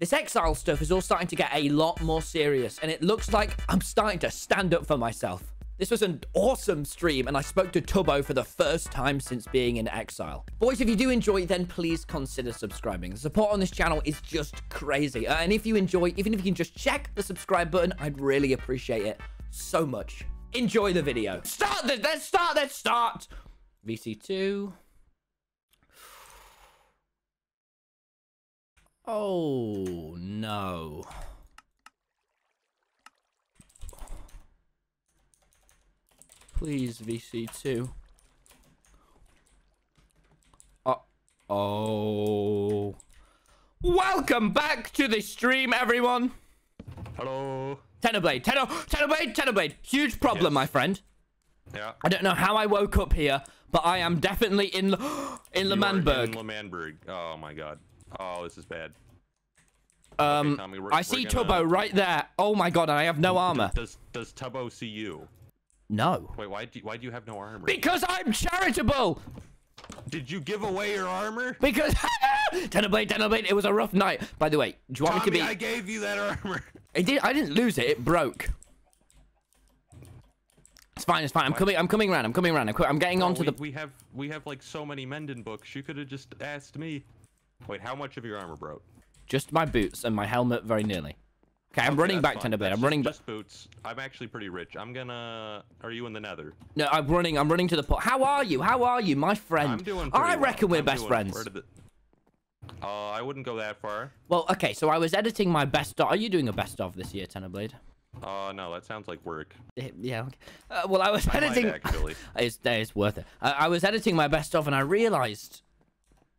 This exile stuff is all starting to get a lot more serious, and it looks like I'm starting to stand up for myself. This was an awesome stream, and I spoke to Tubbo for the first time since being in exile. Boys, if you do enjoy, then please consider subscribing. The support on this channel is just crazy. Uh, and if you enjoy, even if you can just check the subscribe button, I'd really appreciate it so much. Enjoy the video. Start this. Let's start. Let's start. VC2. Oh, no. Please, VC2. Uh oh. Welcome back to the stream, everyone. Hello. Technoblade, Techno, Technoblade, Technoblade. Huge problem, Yes. my friend. Yeah. I don't know how I woke up here, but I am definitely in in You are In L'Manburg. L'Manburg. Oh my god. Oh, this is bad. Um, Tommy, I see gonna- Tubbo right there. Oh my god, and I have no armor. Does does Tubbo see you? No. Wait, why do why do you have no armor? Because I'm charitable. Did you give away your armor? Because Technoblade, Technoblade, it was a rough night. By the way, do you want Tommy, me to be? I gave you that armor. I did. I didn't lose it. It broke. It's fine. It's fine. I'm coming. I'm coming around. I'm coming around. I'm, I'm getting Oh, onto we, the. we have we have like so many Mending books. You could have just asked me. Wait, how much of your armor broke? Just my boots and my helmet, very nearly. Okay, I'm Okay, running back, fine. Technoblade. That's I'm running back. Just boots. I'm actually pretty rich. I'm gonna. Are you in the Nether? No, I'm running. I'm running to the port. How are you? How are you, my friend? I'm doing. I well. reckon we're I'm best doing- friends. where did the- Uh, I wouldn't go that far. Well, okay. So I was editing my best of. Are you doing a best of this year, Technoblade? Uh, no, that sounds like work. Yeah. Okay. Uh, well, I was I might editing. actually. It's, it's worth it. I, I was editing my best of, and I realized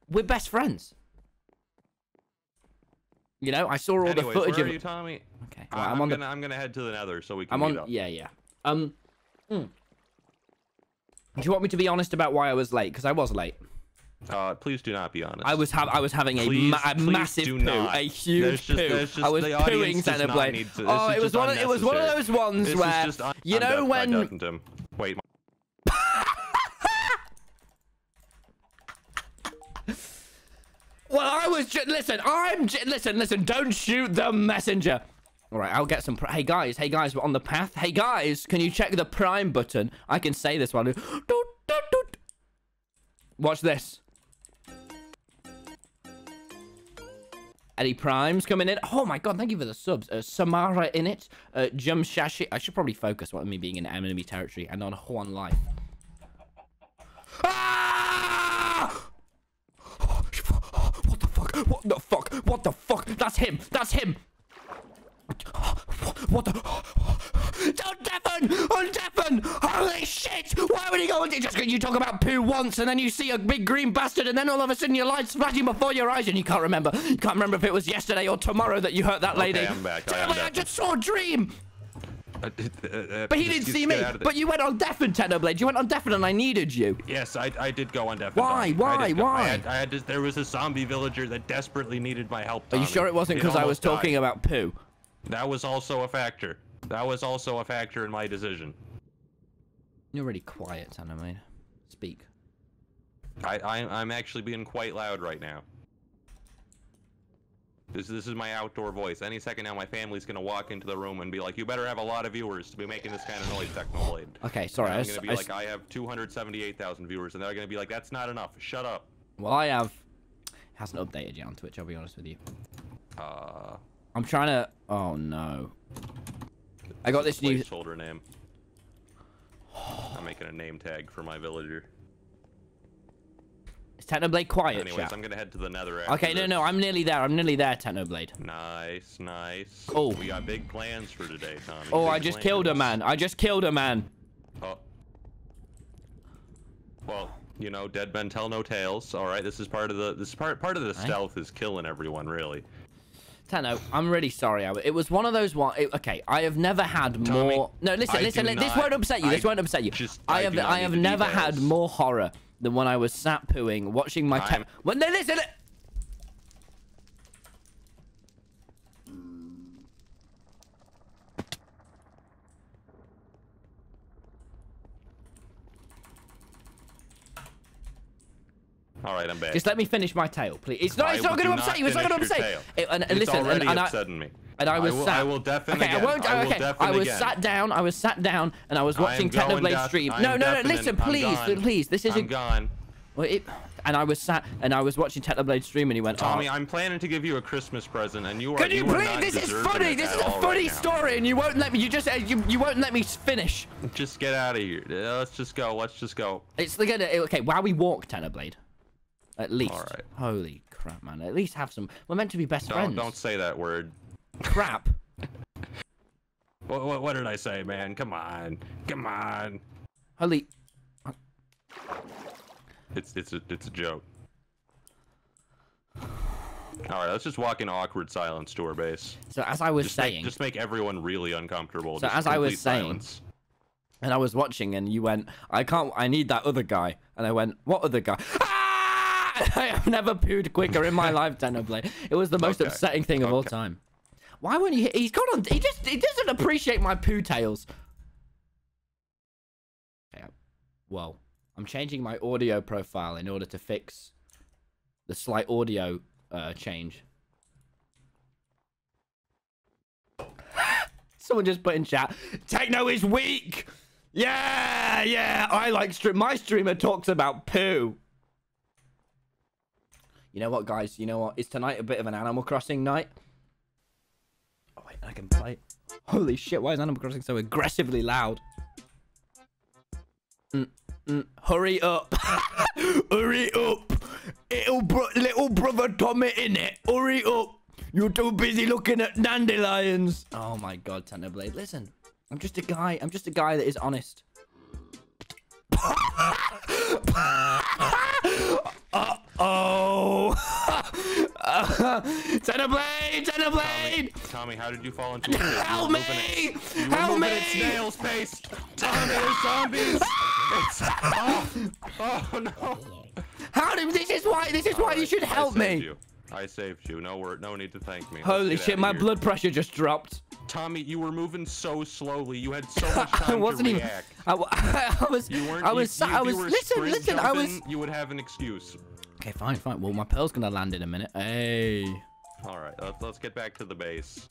we're best friends. You know, I saw all Anyways, the footage where of. are you, Tommy? Okay, right, I'm, I'm on gonna the. I'm gonna head to the Nether so we can I'm on. up. Yeah, yeah. Um. mm. Do you want me to be honest about why I was late? Because I was late. Uh, please do not be honest. I was ha- I was having a, Please- ma- a massive poo, not. a huge just- poo. there's I was pooing audience does not Technoblade. to- oh, it was one. Of, it was one of those ones This where just you know when. undead- Wait, Well, I was just listen. I'm j- listen. Listen. Don't shoot the messenger. All right, I'll get some. Hey guys, hey guys, we're on the path. Hey guys, can you check the prime button? I can say this one. Watch this. Eddie Prime's coming in. Oh my god, thank you for the subs. Uh, Samara in it. Uh, Jumshashi. I should probably focus on me being in enemy territory and on Juan Life. Ah! What the fuck? What the fuck? What the fuck? That's him. That's him. What the? Don't deafen! Undeafen! Holy shit! Why would he go into just you talk about poo once and then you see a big green bastard and then all of a sudden your light's flashing before your eyes and you can't remember. You can't remember if it was yesterday or tomorrow that you hurt that lady. I'm back. I Damn am it, I just saw a dream! Uh, uh, uh, But he didn't see me. out of the- But you went on deaf deafen, Technoblade. You went on deafen and I needed you. Yes, I, I did go on death. Why? Why? Why? I had, I had to, there was a zombie villager that desperately needed my help. Are you sure it wasn't because I was died. talking about poo? That was also a factor. That was also a factor in my decision. You're really quiet, Technoblade. Speak. I, I I'm actually being quite loud right now. This this is my outdoor voice. Any second now, my family's gonna walk into the room and be like, "You better have a lot of viewers to be making this kind of noise, Technoblade." Okay, sorry. And I I'm gonna be I like, "I have 278,000 viewers," and they're gonna be like, "That's not enough. Shut up." Well, I have. It Hasn't updated yet on Twitch. I'll be honest with you. Uh, I'm trying to. Oh no. I got this new. placeholder name. I'm making a name tag for my villager. Technoblade quiet, Anyways, chat? I'm gonna head to the Nether. Okay, no, no. I'm nearly there. I'm nearly there, Technoblade. Nice, nice. Oh. we got big plans for today, Tommy. Oh, big I just killed a man. I just killed a man. Oh. Well, you know, dead men tell no tales. All right, this is part of the this is part part of the stealth is killing everyone, really. Tano, I'm really sorry. It was one of those one. It, okay, I have never had Tommy, more. No, listen, I listen. li- this won't upset you. This I won't upset you. just- I I have. do I have never had more horror than when I was sat pooing, watching my. I'm- well, no, listen. li- All right, I'm back. Just let me finish my tale, please. It's not. I It's not going to upset you. It's not going to upset you. It- and, and It's listen, and, already and I, upsetting me. And I was will, sat. I will deafen okay, again. I won't. I okay, I was again. sat down. I was sat down, and I was watching Technoblade stream. No, no, no. Listen, please, please. This isn't. I'm a. gone. Well, it, and I was sat and I was watching Technoblade stream, and he went, Tommy, oh, I'm planning to give you a Christmas present, and you are. Can you, are please? This is funny. This is a funny right story, and you won't let me. You just uh, you, you won't let me finish. Just get out of here. Uh, Let's just go. Let's just go. It's like okay. While we walk, Technoblade, at least. All right. Holy crap, man! At least have some. We're meant to be best Don't friends. don't say that word. Crap. What, what, what did I say, man? Come on, come on. Holy. It's it's a it's a joke. All right, let's just walk in awkward silence to our base. So as I was Just saying, make, just make everyone really uncomfortable. So just as I was saying- silence. and I was watching, and you went, "I can't. I need that other guy." And I went, "What other guy?" Ah! I have never pooed quicker in my life, Technoblade. It was the most Okay. upsetting thing of all time. Why won't he? He's gone on. He just. He doesn't appreciate my poo tails. Okay. Well, I'm changing my audio profile in order to fix the slight audio uh, change. Someone just put in chat, Techno is weak. Yeah, yeah. I like stream. My streamer talks about poo. You know what, guys? You know what? Is tonight a bit of an Animal Crossing night? I can play. Holy shit! Why is Animal Crossing so aggressively loud? Mm, mm, hurry up! hurry up! Little bro little brother Tommy in it. Hurry up! You're too busy looking at dandelions. Oh my god, Technoblade. Listen, I'm just a guy. I'm just a guy that is honest. uh oh! Technoblade! Technoblade! Tommy, how did you fall into a pit? Help me! At, you were Help me! at snail's pace. Tommy, there's zombies. It's, oh, oh no. How do this is why this is why you should help me. You. I saved you. No word. No need to thank me. Holy shit, my here. blood pressure just dropped. Tommy, you were moving so slowly. You had so much time I wasn't to even. react. I, I was. You weren't. I was. sa- you- I was. you listen, listen. I was. You would have an excuse. Okay, fine, fine. Well, my pearl's gonna land in a minute. Hey. All right. Let's, let's get back to the base.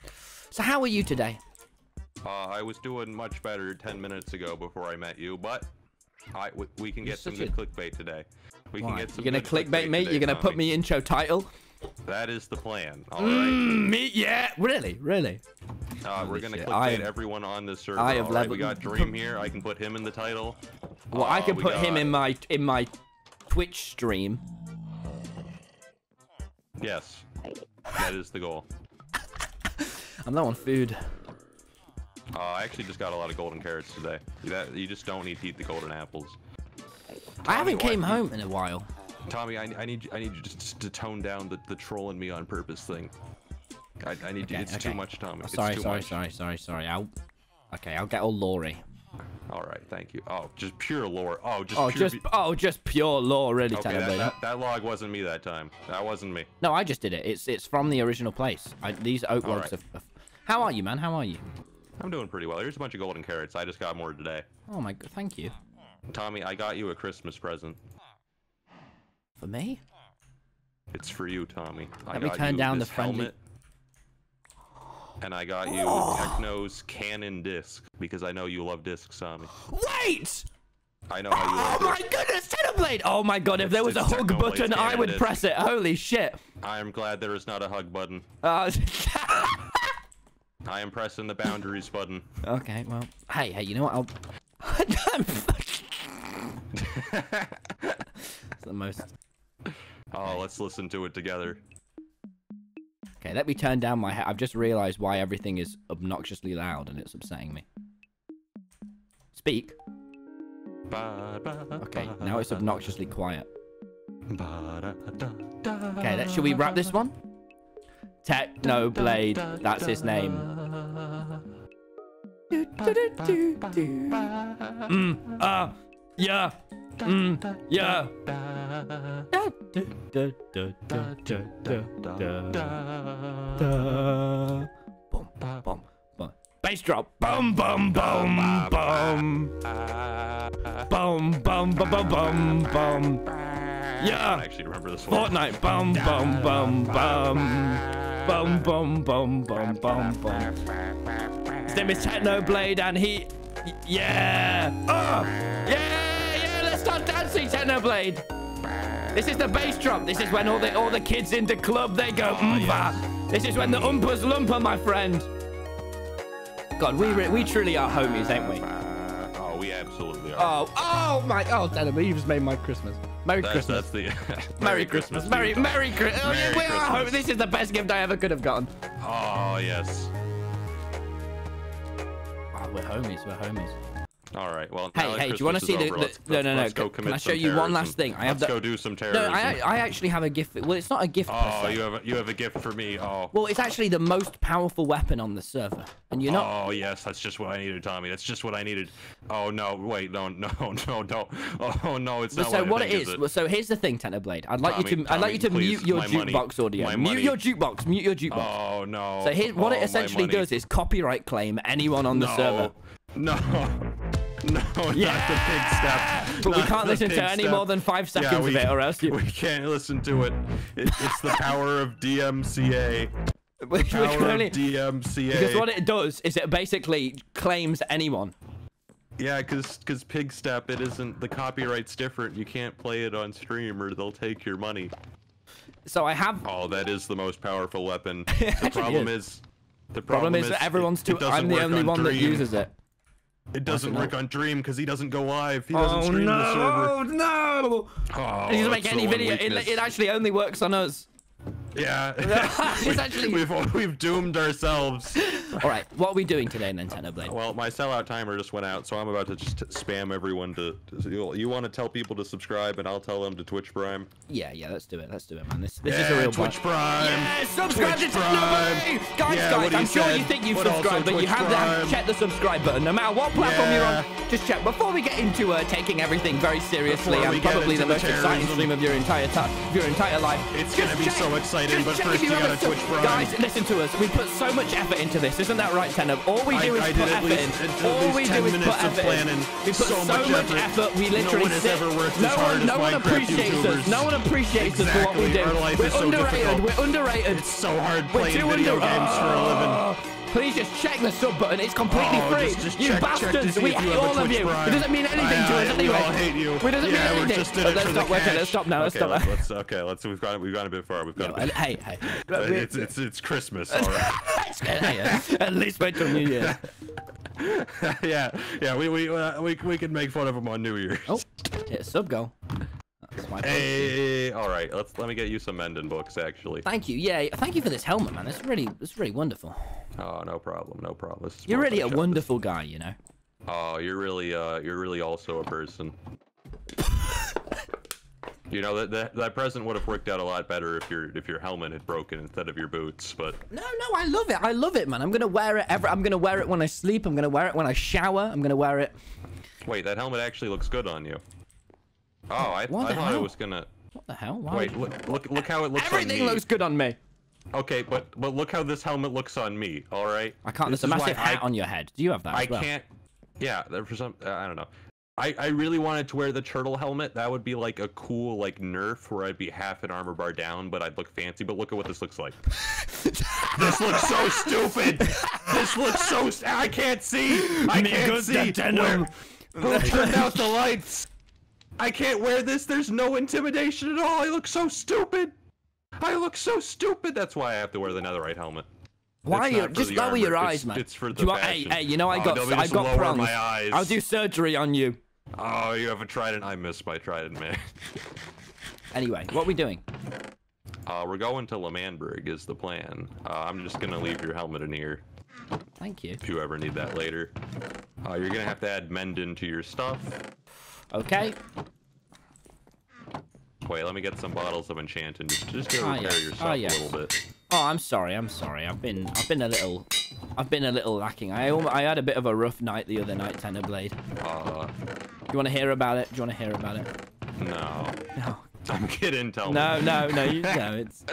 So how are you today? Uh, I was doing much better 10 minutes ago before I met you, but I, we, we can You're get some good a- clickbait today. We can get some You're gonna good clickbait me? today, You're gonna put Tommy. me intro title? That is the plan. All right. Mm, me? Yeah. Really? Really? Uh, we're gonna shit, clickbait everyone on this server. I have right? We got Dream here. I can put him in the title. Well, I can we put him in my in my Twitch stream. Yes. That is the goal. I'm low on food. Uh, I actually just got a lot of golden carrots today. That you just don't need to eat the golden apples. I haven't came home in a while. Tommy, I, I need I need you just to tone down the, the trolling me on purpose thing. I, I need you. It's okay. too much, Tommy. Oh, It's sorry, too sorry, much. sorry, sorry, sorry. I'll. Okay, I'll get all Laurie. All right, thank you. Oh, just pure lore. Oh, just Oh, pure just oh, just pure lore, really, Okay, that, that, that log wasn't me that time. That wasn't me. No, I just did it. It's it's from the original place. I, these oak logs right. are, are- How are you, man? How are you? I'm doing pretty well. Here's a bunch of golden carrots. I just got more today. Oh my god, thank you. Tommy, I got you a Christmas present. For me? It's for you, Tommy. I Let me got turn you down the friendly- helmet, and I got you Techno's Canon disc because I know you love discs, Tommy. Wait! I know how you Oh my discs. goodness, Technoblade! Oh my god, if It's- there was a hug Technoblade's button, I would disc. press it. Holy shit. I am glad there is not a hug button. Uh, I am pressing the boundaries button. okay, well, hey, hey, you know what? I'll. it's the most. Oh, let's listen to it together. Okay, let me turn down my. I've just realized why everything is obnoxiously loud and it's upsetting me. Speak. Okay, now it's obnoxiously quiet. Okay, that, should we wrap this one? Technoblade, that's his name. Mm, uh, yeah. Mm, yeah. Boom, boom, boom. Bass drop. Boom, boom, boom, boom. Boom, boom, boom, boom, boom, boom. Yeah. don't actually remember this one. Fortnite. Bum bum bum bum. Bum bum bum bum bum bum. His name is Technoblade and he Yeah! Oh! Yeah! Start dancing, Technoblade! This is the bass drum. This is when all the all the kids in the club they go ah, umpa. This is when the umpers lumper, my friend. God, we we truly are homies, ain't we? Oh, we absolutely are. Oh, oh my, oh, Technoblade, you just made my Christmas. Merry that's, Christmas. that's the Merry Christmas. Merry, dude. Merry Christmas. Oh, yeah, Merry we are Christmas. home. This is the best gift I ever could have gotten. Oh yes. Oh, we're homies. We're homies. All right. Well, Hey, hey, do you wanna see is the- the- let's- no, no, no, let's go can- can commit I show you one last thing? I have Let's the- go do some terrorism. No. I, I actually have a gift. Well, it's not a gift Oh, you have a, you have a gift for me. Oh. Well, it's actually the most powerful weapon on the server, and you're not. Oh yes, that's just what I needed, Tommy. That's just what I needed. Oh no, wait, no, no, no, no. Oh no, it's not. so what, what it think, is, it? so here's the thing, Technoblade. I'd like you Tommy, to, I'd like you to Tommy, mute your jukebox audio. my Mute money. your jukebox. Mute your jukebox. Oh no. so here, what oh, it essentially does is copyright claim anyone on the server. No. No, not the step. But we can't listen to any step. more than five Yeah, seconds we, of it, or else you. we can't listen to it. it it's the power of DMCA. can Power of DMCA. because what it does is it basically claims anyone. Yeah, because because Pigstep it isn't the copyright's different. You can't play it on stream or they'll take your money. So I have. Oh, that is the most powerful weapon. The problem is. is. The Problem problem, is that everyone's too. I'm the only on one that uses it. It doesn't work on Dream because he doesn't go live. He doesn't stream the server. no! Oh, He doesn't make oh, any video. It, it actually only works on us. Yeah. It's actually- we've we've doomed ourselves. All right, what are we doing today Nintendo Technoblade? Well, my sellout timer just went out, so I'm about to just spam everyone to. to you, you want to tell people to subscribe, and I'll tell them to Twitch Prime. Yeah, yeah, let's do it. Let's do it, man. This, this yeah, is a real Twitch bar- Prime. Yeah, subscribe Twitch to Prime. Technoblade! Guys, Yeah, guys, I'm sure you think you've But subscribed, but you Twitch have to have, check the subscribe button. No matter what platform you're on, just check. Before we get into uh, taking everything very seriously I'm probably the the most exciting stream of your entire ti- of your entire life, It's just gonna be check- so exciting, but first you gotta Twitch. Guys, listen to us. We put so much effort into this, isn't that right, Tenor? All we do I- is I put effort least- in. All we do is put effort in. planning. We put So so, much effort. effort. We No literally one has sit. ever worked no as one, as no one Minecraft appreciates us. No one appreciates us for what we Exactly. do. Our life We're is so underrated. difficult. We're underrated. It's so hard playing video under- games for a living. Oh. Please just check the sub button. It's completely Oh, free. just- just you check- check bastards. see we hate all of you. Prime. It doesn't mean anything I- to us I- anyway. We all hate you. It doesn't yeah, mean anything. just in Oh, let's stop. Okay, let's stop now. Let's okay, stop. Let's, okay, let's. We've gone. We've gone a bit far. We've gone. bit, Hey, hey. it's it's it's Christmas. All right. At least wait till New Year. yeah, yeah. We we uh, we we can make fun of him on New Year's. Oh, a sub goal. Hey, all right. Let's let me get you some Mending books. Actually. Thank you. Yeah, thank you for this helmet, man. It's really, it's really wonderful. Oh, no problem. No problem. You're really a wonderful guy, you know. Oh, you're really uh, you're really also a person. You know that, that that present would have worked out a lot better if your if your helmet had broken instead of your boots, but No, no, I love it. I love it, man. I'm gonna wear it ever I'm gonna wear it when I sleep. I'm gonna wear it when I shower. I'm gonna wear it. wait, that helmet actually looks good on you. Oh, I, What I thought hell? it was gonna. What the hell? Why? Wait, look look look how it looks on Everything me. looks good on me. Okay, but but look how this helmet looks on me. All right. I can't. This There's a massive hat I, on your head. Do you have that? I as well? can't. Yeah, there for some. Uh, I don't know. I, I really wanted to wear the turtle helmet. That would be like a cool like nerf where I'd be half an armor bar down, but I'd look fancy. But look at what this looks like. this looks so stupid. This looks so. St- I can't see. I can't see. denim. Where, who turned out the lights? I can't wear this. There's no intimidation at all. I look so stupid. I look so stupid. That's why I have to wear the netherite helmet. Why you just lower your it's- eyes, man? it's for the you want, hey, hey, you know I Oh, got, don't I got eyes. I'll do surgery on you. Oh, you have a trident. I miss my trident, man. Anyway, what are we doing? Uh, we're going to L'Manburg is the plan. Uh, I'm just gonna leave your helmet in here Thank you. if you ever need that later. Uh, you're gonna have to add Mending to your stuff. Okay. Wait, let me get some bottles of enchant and just, just to Ah, repair yes. your Ah, stuff yes. a little bit. Oh, I'm sorry. I'm sorry. I've been, I've been a little, I've been a little lacking. I, I had a bit of a rough night the other night, Technoblade. Do Uh, you want to hear about it? Do you want to hear about it? no. No. Don't get in, tell No, me. no, no. You know it's.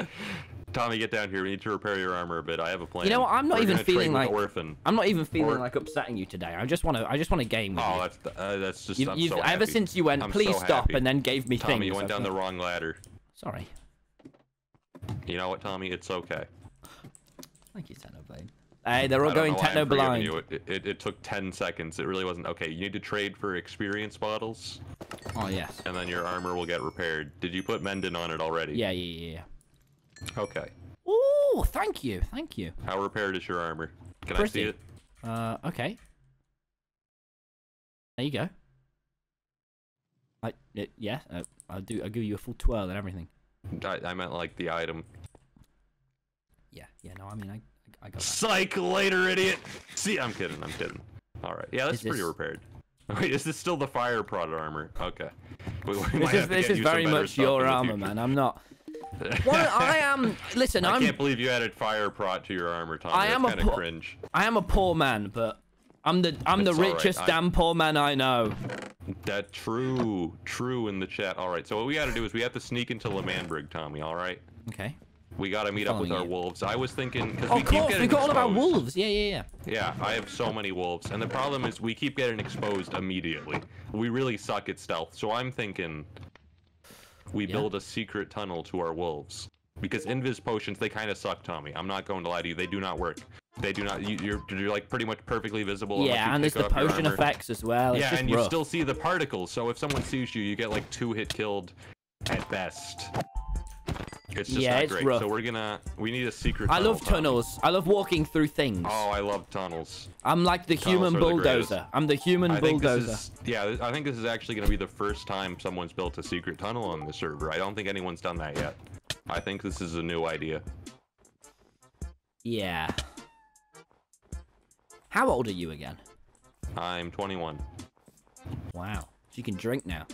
Tommy, get down here. We need to repair your armor a bit. I have a plan. You know what? I'm not We're even feeling like orphan. I'm not even feeling Or- like upsetting you today. I just want to. I just want a game with Oh, you. that's uh, that's just. You've so ever since you went, I'm please so stop, happy. and then gave me Tommy, things. you went down the wrong ladder. Sorry. You know what, Tommy? It's okay. Thank you, Technoblade. Hey, they're all going know why I'm techno blind. It, it, it took 10 seconds. It really wasn't. Okay, you need to trade for experience bottles, Oh yes. and then your armor will get repaired. Did you put Mending on it already? Yeah, yeah, yeah. Okay. Ooh, thank you, thank you. How repaired is your armor? Can I see it? Uh, okay. There you go. I it, yeah, uh, I'll do. I'll give you a full twirl and everything. I, I meant like the item. Yeah, yeah. No, I mean, I, I got that. Psych later, idiot. See, I'm kidding. I'm kidding. All right. Yeah, that's Is pretty this- repaired. Wait, is this still the fire prot armor? Okay. We, we This is this is very much your armor, man. I'm not. Well, I am. Listen, I I'm. can't believe you added fire prot to your armor, Tommy. I am a That's kind of cringe. I am a poor man, but I'm the I'm the It's right, richest I- damn poor man I know. That true, true in the chat. All right, so what we got to do is we have to sneak into L'Manburg, Tommy. All right, Okay. we got to meet up with Following our wolves. I was thinking because Oh, we of keep course, getting we got all of our wolves. Yeah, yeah, yeah. Yeah, I have so many wolves, and the problem is we keep getting exposed immediately. We really suck at stealth, so I'm thinking we Yeah. build a secret tunnel to our wolves because invis potions they kind of suck, Tommy. I'm not going to lie to you; they do not work. They do not. You, you're you're like pretty much perfectly visible. Yeah, and there's the potion effects as well. It's Yeah, and you still see the particles. So if someone sees you, you get like two hit killed at best. It's just Yeah, not it's great. rough. So we're gonna we need a secret. Tunnel. I love tunnels. I love walking through things. Oh, I love tunnels. I'm like the tunnels human are the bulldozer. I'm the human I bulldozer. this is yeah. I think this is actually gonna be the first time someone's built a secret tunnel on the server. I don't think anyone's done that yet. I think this is a new idea. Yeah. How old are you again? I'm 21. Wow. So you can drink now.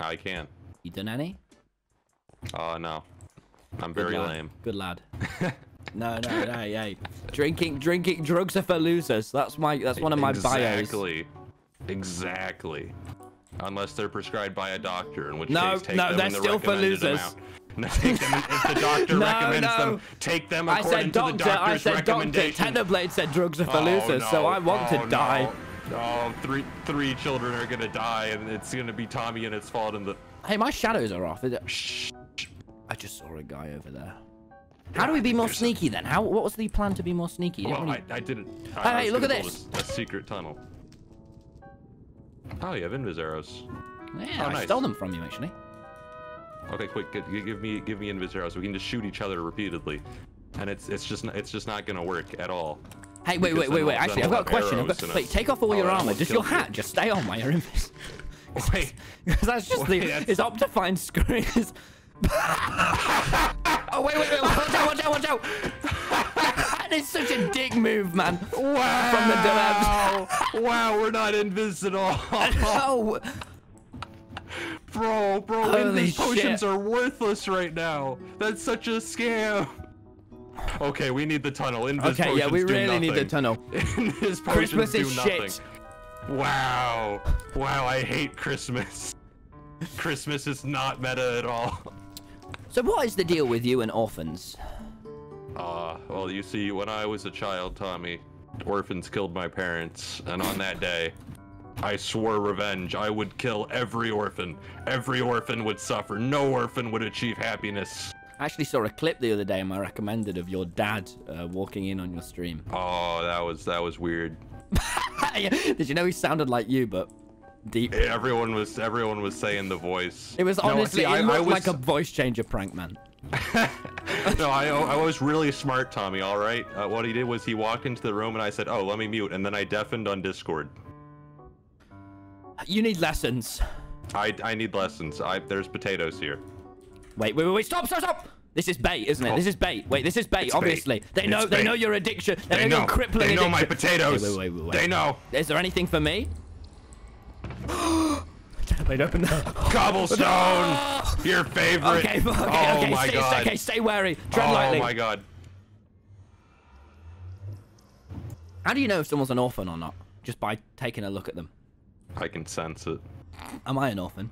I can. You done any? Uh no. I'm very lad. lame. Good lad. no, no, no, yeah. Drinking, drinking, drugs are for losers. That's my, that's one of my bios. Exactly. Exactly. Unless they're prescribed by a doctor, in which No, case take no, them they're in the still for losers. amount. No, take them if the doctor No, recommends no. them. Take them I according said to the doctor. I doctor's said doctor. Technoblade said drugs are for Oh, losers, so. I want Oh, to die. No. Oh, three three children are gonna die, and it's gonna be Tommy and it's fault. And the Hey, my shadows are off. Is it- shh. I just saw a guy over there. How do we be more There's sneaky then? How? What was the plan to be more sneaky? You didn't Well, really- I, I didn't. I, Hey, I hey, look at build this. A, a secret tunnel. Oh, you have invis arrows. yeah, oh, I nice. stole them from you actually. Okay, quick, give, give me give me invis arrows. We can just shoot each other repeatedly, and it's it's just not, it's just not gonna work at all. Hey, wait, wait, wait, wait. Actually, I've got a question. I've got... arrows Wait, take off all Oh, your that armor. almost Does your killed me. hat just stay on while you're in this? Wait, Because that's just the. Wait, that's- It's Optifine screens. oh wait, wait, wait! Watch out! Watch out! Watch out! that is such a dick move, man. wow! From the devs. wow, we're not invis at all. Oh, bro, bro, Holy invis potions are worthless right now. That's such a scam. Okay, we need the tunnel. Invis okay, yeah, we really need the tunnel. Invis potions Christmas is nothing. shit. Wow. Wow, I hate Christmas. Christmas is not meta at all. So what is the deal with you and orphans? Ah, well, you see, when I was a child, Tommy, orphans killed my parents, and on that day, I swore revenge. I would kill every orphan. Every orphan would suffer. No orphan would achieve happiness. I actually saw a clip the other day in my recommended of your dad uh, walking in on your stream. Oh, that was that was weird. Did you know he sounded like you, but deep? Everyone was everyone was saying the voice. It was No, honestly, see, I- it I looked was- like a voice changer prank, man. no, I, I was really smart, Tommy. All right. Uh, what he did was he walked into the room and I said, "Oh, let me mute," and then I deafened on Discord. You need lessons. I I need lessons. I there's potatoes here. Wait, wait, wait, wait! Stop, stop, stop! This is bait, isn't it? Oh. This is bait. Wait, this is bait. It's obviously, bait. they know. It's They bait. know your addiction. They, They know know. your crippling They know my addiction. potatoes. Wait, wait, wait, wait, They know. Is there anything for me? Wait, open that. Cobblestone. Your favorite. Okay, okay, oh okay. my stay, god. okay, stay wary. Tread oh lightly. my god. How do you know if someone's an orphan or not? Just by taking a look at them. I can sense it. Am I an orphan?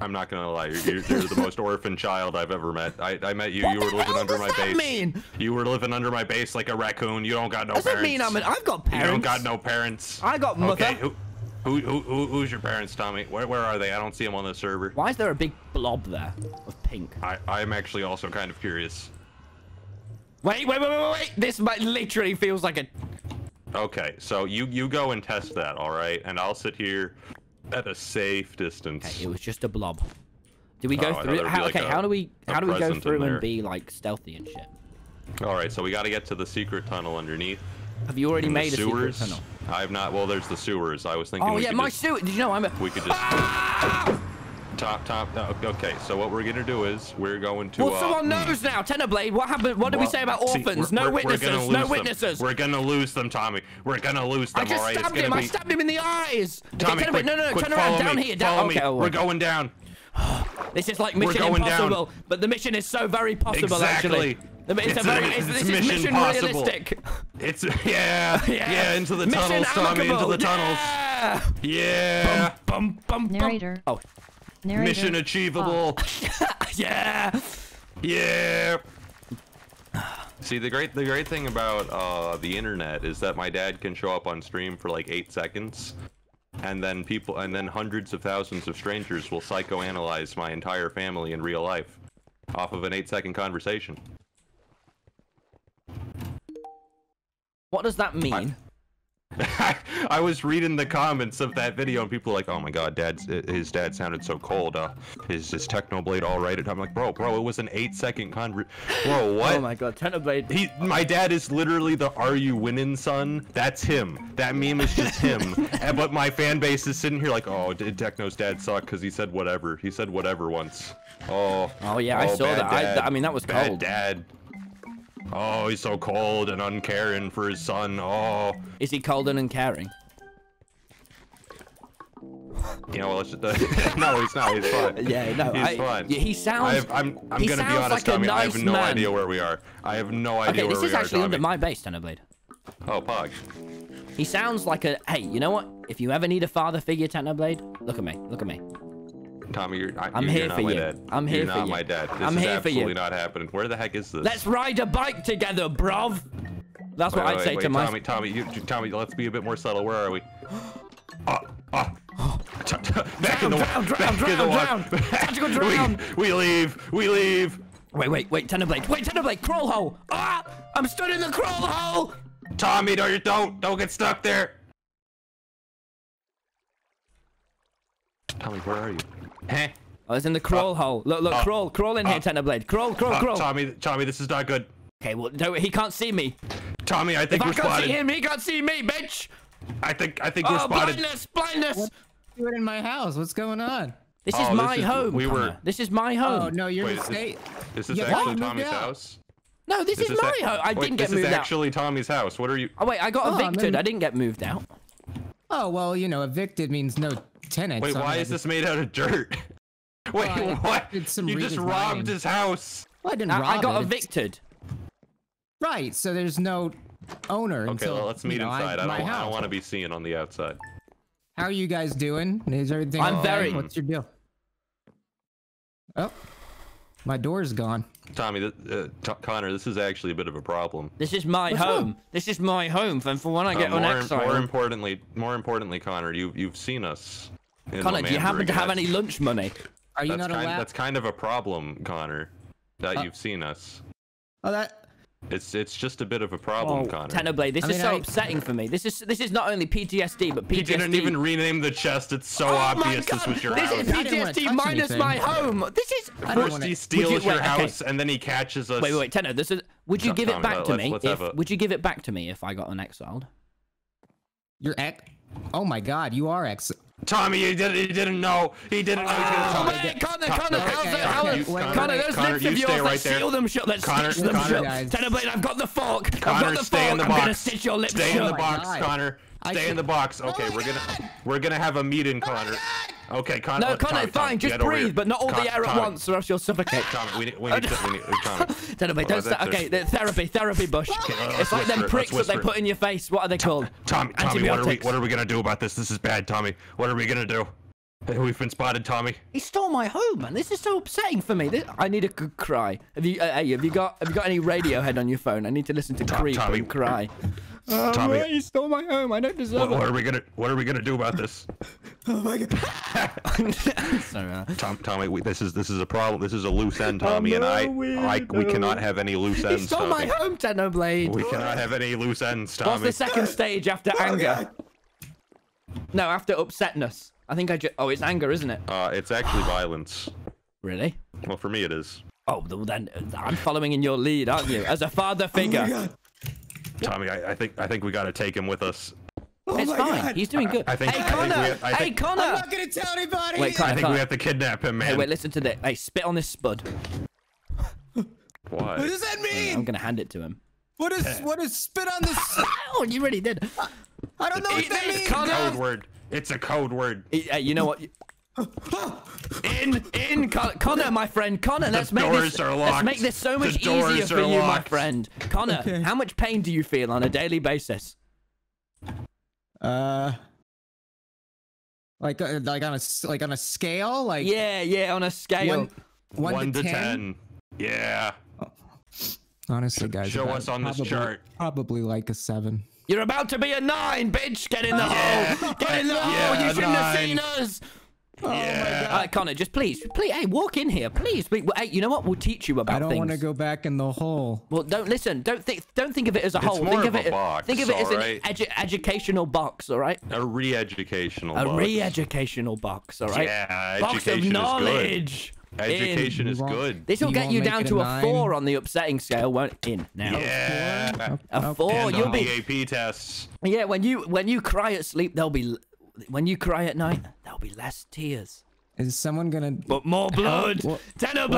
I'm not gonna lie. You're, you're, you're the most orphan child I've ever met. I, I met you. What you were living under does my that base. mean? You were living under my base like a raccoon. You don't got no Does that parents. mean I'm an, I've got parents? You don't got no parents. I got mother. Okay, who, who, who, who, who's your parents, Tommy? Where, where are they? I don't see them on the server. Why is there a big blob there of pink? I, I'm actually also kind of curious. Wait, wait, wait, wait, wait! This literally feels like a. Okay, so you, you go and test that, all right? And I'll sit here at a safe distance. Okay, it was just a blob. Do we go Oh, through? How, like okay, a- how do we how do we go through and be like stealthy and shit? All right, so we got to get to the secret tunnel underneath. Have you already made a secret sewers. tunnel? I've not. Well, there's the sewers. I was thinking. Oh yeah, my just, suit. Did you know I'm a? We could just ah! Top top. no, okay, so what we're gonna do is we're going to. Well, uh, someone knows now. Technoblade, what happened? What did we say about see, orphans? we're- no we're- we're witnesses. gonna no lose them. witnesses. We're gonna lose them, Tommy. We're gonna lose them. I just all right, stabbed it's him. gonna I stabbed him in the eyes. Tommy, okay, quick, no, no, no, quick, turn around follow down me, here. Down. Follow okay, me. oh, We're going down. This is like Mission going down. Impossible, but the mission is so very possible. Exactly. Actually, it's, It's a very, a- it's, it's this is Mission mission realistic. It's yeah, Yeah. yeah, into the Mission tunnels, Tommy, into amicable. the tunnels. Yeah. Yeah. Bum, bum, bum. Narrator. Oh, Narrator. Mission achievable. yeah. Yeah. See the great the great thing about uh, the internet is that my dad can show up on stream for like eight seconds, and then people and then hundreds of thousands of strangers will psychoanalyze my entire family in real life, off of an eight second conversation. What does that mean? I was reading the comments of that video and people were like, "Oh my God, dad's his dad sounded so cold. Uh, is his Technoblade all right?" And I'm like, "Bro, bro, it was an eight second con. Bro, what? Oh my god, Technoblade. He, my dad is literally the "Are you winning, son?" That's him. That meme is just him. and, but my fan base is sitting here like, "Oh, did Techno's dad suck because he said whatever? He said whatever once." Oh. Oh, yeah, I saw that. I- I mean, that was bad cold. dad. Oh, he's so cold and uncaring for his son. Oh. Is he cold and uncaring? You know, let's just, no, he's not. He's fine. Yeah, no, he's I- fine. yeah, he sounds- I have, I'm, I'm gonna be honest, like Tommy. I have no man. idea where we are. I have no idea Okay, where this we is are, actually under my base, Technoblade. Oh, Pog. He sounds like a. Hey, you know what? If you ever need a father figure, Technoblade, look at me. Look at me. Tommy, you're, I'm you're, here not for my you. dad. I'm here you're for not you. my dad. This I'm is here for you. absolutely not happening. Where the heck is this? Let's ride a bike together, bruv. That's what Wait, I'd wait, say wait, to my. Tommy, Tommy, you, Tommy, let's be a bit more subtle. Where are we? Oh, oh. Back in the Drown, drown, drown, the drown. Tactical drown. We, we leave. We leave. Wait, wait, wait, Technoblade. Wait, Technoblade, crawl hole. Ah! I'm stood in the crawl hole. Tommy, don't you don't don't get stuck there. Tommy, where are you? Huh? I was in the crawl hole. Look, look, uh, crawl, crawl in here, uh, Technoblade. Crawl, crawl, crawl. Tommy, Tommy, this is not good. Okay, well, don't, he can't see me. Tommy, I If think I we're can't spotted. see him, he can't see me, bitch. I think I think we're Oh, spotted. blindness, blindness. You in my house. What's going on? This Oh, is this my is- home. we were- This is my home. Oh no, you're Wait, in the state. This is Yeah, actually why you moved Tommy's out? house. No, this, This is, my home. I Wait, didn't get This moved is out. actually Tommy's house. What are you? Oh wait, I got Oh, I'm evicted. I didn't get moved out. Oh well, you know, evicted means no tenant. Wait, so why I is this made out of dirt? Wait, I what? did some You just robbed his house. Well, I didn't I, rob I got it. Evicted. Right. So there's no owner Okay, until well, let's you meet know, inside. I, my don't. I don't want to be seen on the outside. How are you guys doing? Is everything? I'm okay? very- What's your deal? Oh, my door's gone. Tommy, uh, Connor, this is actually a bit of a problem. This is my What's home. wrong? This is my home. And for when I get Uh, on more, exile, more importantly, more importantly, Connor, you've you've seen us. in Connor, do you happen to have any lunch money? Are you That's not kind, allowed? that's kind of a problem, Connor. That Uh, you've seen us. Oh, that. It's it's just a bit of a problem, Oh, Connor. Technoblade, this I is mean, so I- upsetting for me. This is this is not only PTSD, but PTSD. He didn't even rename the chest. It's so Oh my obvious this God, was your This house. is I PTSD minus anything. my home. This is. I don't First wanna- he steals you- your wait, okay. house, and then he catches us. Wait, wait, wait, Techno. This is. Would you No, give it back let- to let's- me? let's if, a- Would you give it back to me if I got unexiled? You're ex. Oh my God, you are ex. Tommy, he didn't. He didn't know. He didn't know. he was Oh, Connor, Con- Connor, okay, how's it? How wait, Connor, wait, those Connor, lips of stay yours, right let's there. seal them shut. Let's Connor, stitch them Connor. shut. Guys. Technoblade, I've got the fork. I've Connor, got the stay fork. in the I'm box. gonna stitch your lips Stay in shut. the my box, God. Connor. I Stay in should- the box. Oh okay, we're gonna we're gonna have a meeting, oh Connor. Okay, Connor. No, uh, Connor, Tommy, Tommy, fine. Just get over here. breathe, but not all Con- the air at once, or else you'll suffocate. Tommy, we need, we need to, we need, Tommy. Technoblade, Oh, don't start. that's- Okay, the therapy, therapy bush. uh, It's like them whisper pricks that they put in your face. What are they called? Tommy, Tommy, what are we, what are we gonna do about this? This is bad, Tommy. What are we gonna do? We've been spotted, Tommy. He stole my home, man. This is so upsetting for me. This, I need a good cry. Have you, uh, hey, have you got, have you got any Radiohead on your phone? I need to listen to Creep Tommy. and cry. Oh, Tommy. he stole my home. I don't deserve What, what are we gonna What are we gonna do about this? it. Sorry, man. Tom, Tommy, we, this is this is a problem. This is a loose end, Tommy, and no, I, I we cannot have any loose He ends, stole my Tommy. home, Technoblade. We cannot have any loose ends, Tommy. What's the second stage after anger? No, after upsetness. I think I just. Oh, it's anger, isn't it? Uh, it's actually violence. Really? Well, for me, it is. Oh, then uh, I'm following in your lead, aren't you? As a father figure. Tommy, I, I think I think we gotta take him with us. Oh it's fine. God. He's doing good. I think- hey, I think we have- I hey, think- Connor! I'm not gonna tell anybody. Wait, I think Connor. we have to kidnap him, man. Hey, wait, listen to this. Hey, spit on this spud. Why? What does that mean? I'm gonna hand it to him. What is what is spit on this? Oh, you really did. I don't know what Eat that this, means. Connor. Code word. It's a code word. Hey, you know what? In, in, Con- Connor, my friend, Connor. Let's make this. are Let's locked. make this so The much doors easier for are you, my friend. Connor, Okay. how much pain do you feel on a daily basis? Uh, like uh, like on a s- like on a scale, like Yeah, yeah, on a scale. one, one, One to, to 10? ten. Yeah. Honestly, guys, show us on this probably- chart. Probably like a seven. You're about to be a nine, bitch. Get in the Yeah. hole. Get in the hole. You shouldn't have seen us. Yeah. Uh, Connor, just please, please, hey, walk in here, please. We, hey, you know what? We'll teach you about I don't want to go back in the hole. Well, don't listen. Don't think. Don't think of it as a It's whole. more think of of a it. box, think of it as an edu- educational box. All right. A re-educational. A box. re-educational box. All right. Yeah, box education of is good. knowledge. Education In. is good. This will You get you down it a to a nine? four on the upsetting scale, won't in now? Yeah. A four. And You'll be. AP tests. Yeah. When you when you cry at sleep, there'll be. When you cry at night, there'll be less tears, Is someone gonna? but more blood. What- Tenor,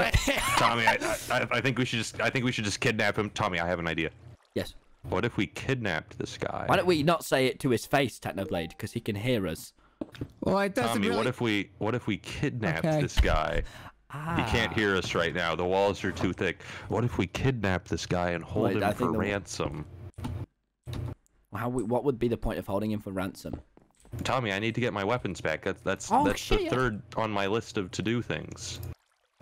Tommy, I, I, I think we should just I think we should just kidnap him. Tommy, I have an idea. yes. What if we kidnapped this guy? Why don't we not say it to his face, Technoblade, because he can hear us. Well, it doesn't Tommy, really. what if we what if we kidnapped Okay. this guy? Ah. He can't hear us right now. The walls are too thick. What if we kidnap this guy and hold Wait, him I for think the- ransom? How? we- What would be the point of holding him for ransom? Tommy, I need to get my weapons back. That's that's Oh, that's shit, the third on my list of to do things.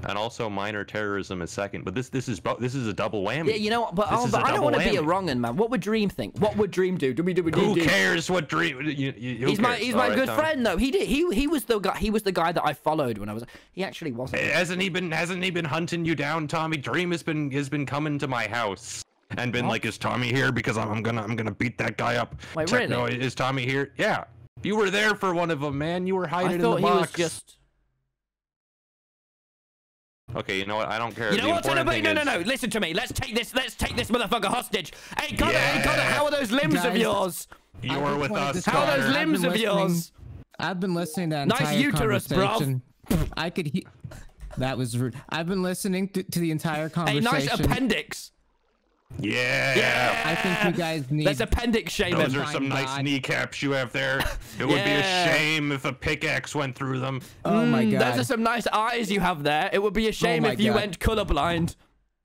And also minor terrorism is second. But this this is this is a double whammy. Yeah, you know what? But, oh, but I don't want to be a whammy. wrong un, man. What would Dream think? What would Dream do? Do we do we Who do? cares what dream? You, you, who He's my cares? he's my All right, good Tommy. friend though. He did he he was the guy he was the guy that I followed when I was. He actually wasn't. Eh, hasn't he been hasn't he been hunting you down, Tommy? Dream has been has been coming to my house and been like, "Is Tommy here? Because I'm, I'm gonna I'm gonna beat that guy up." Wait, Techno, really? Is Tommy here? Yeah. You were there for one of them, man. You were I hiding thought in he the was box. just. Okay, you know what? I don't care. You know the what? important No, no, no, is- no. Listen to me. Let's take this. Let's take this motherfucker hostage. Hey, Connor. Hey, Yeah. Connor. How are those limbs of yours? You I've were with us. this How are those limbs of yours? I've been listening to that Nice entire uterus, bruv. conversation. I could hear. That was rude. I've been listening to, to the entire A conversation. nice appendix. Yeah. yeah. I think you guys need. There's appendix shaming. Those are some nice God. kneecaps you have there. It would be a shame if a pickaxe went through them. oh my Mm, god. Those are some nice eyes you have there. It would be a shame my if you went colorblind.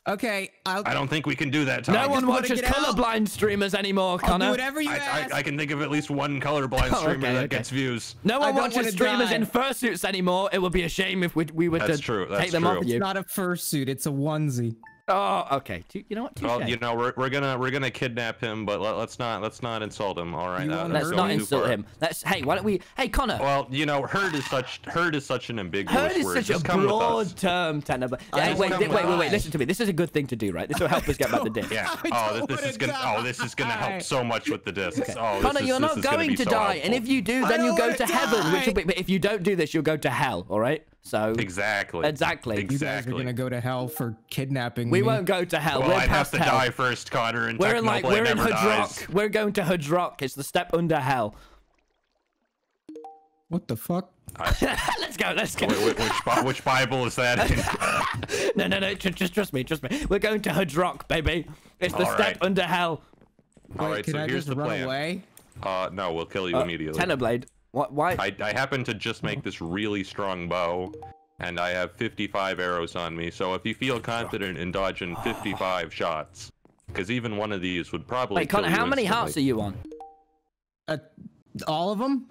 okay, I'll, I don't think we can do that, Tommy. No one wanna watches get out. colorblind streamers anymore, I'll Connor. do whatever you I, ask. I, I can think of at least one colorblind Oh, streamer okay, that okay. gets views. No one watches streamers die. in fursuits anymore. It would be a shame if we, we were That's to true, take that's them off true. you. it's not a fursuit. It's a onesie. Oh, okay. You know what? Well, you know, we're, we're gonna we're gonna kidnap him, but let, us not let's not insult him. All right, You that- wanna that's Let's not insult far. him. Let's. Hey, why don't we? Hey, Connor. Well, you know, herd is such herd is such an ambiguous Herd is word. such Just a come with broad us. term, Tanner. But hey, just wait, wait, wait, wait. Listen to me. This is a good thing to do, right? This will help us get back the disc. Yeah. Oh, this, this is wanna gonna oh this is gonna help so much with the discs. Oh, Connor, is, you're not gonna going be to so die, and if you do, then you'll go to heaven, which will be. But if you don't do this, you'll go to hell. All right. So exactly Exactly. You You guys are gonna go to hell for kidnapping we me. won't go to hell. well, we're I'd have to hell. die first, Connor, and We're in like we're in never dies. Hudrock. We're going to Hudrock. It's the step under hell. What the fuck? let's go. Let's go. Wait, wait, which, which Bible is that in? No, no, no. Just, just trust me. Trust me. We're going to Hudrock, baby. It's the All step right. under hell. All Wait, right, can so I here's just the run plan. away? Uh, no, we'll kill you Uh, immediately. Technoblade. What? Why? I, I happen to just make this really strong bow, and I have 55 arrows on me. So if you feel confident in dodging 55 shots, because even one of these would probably Wait, Connor. you How many hearts are you on? Uh, all of them?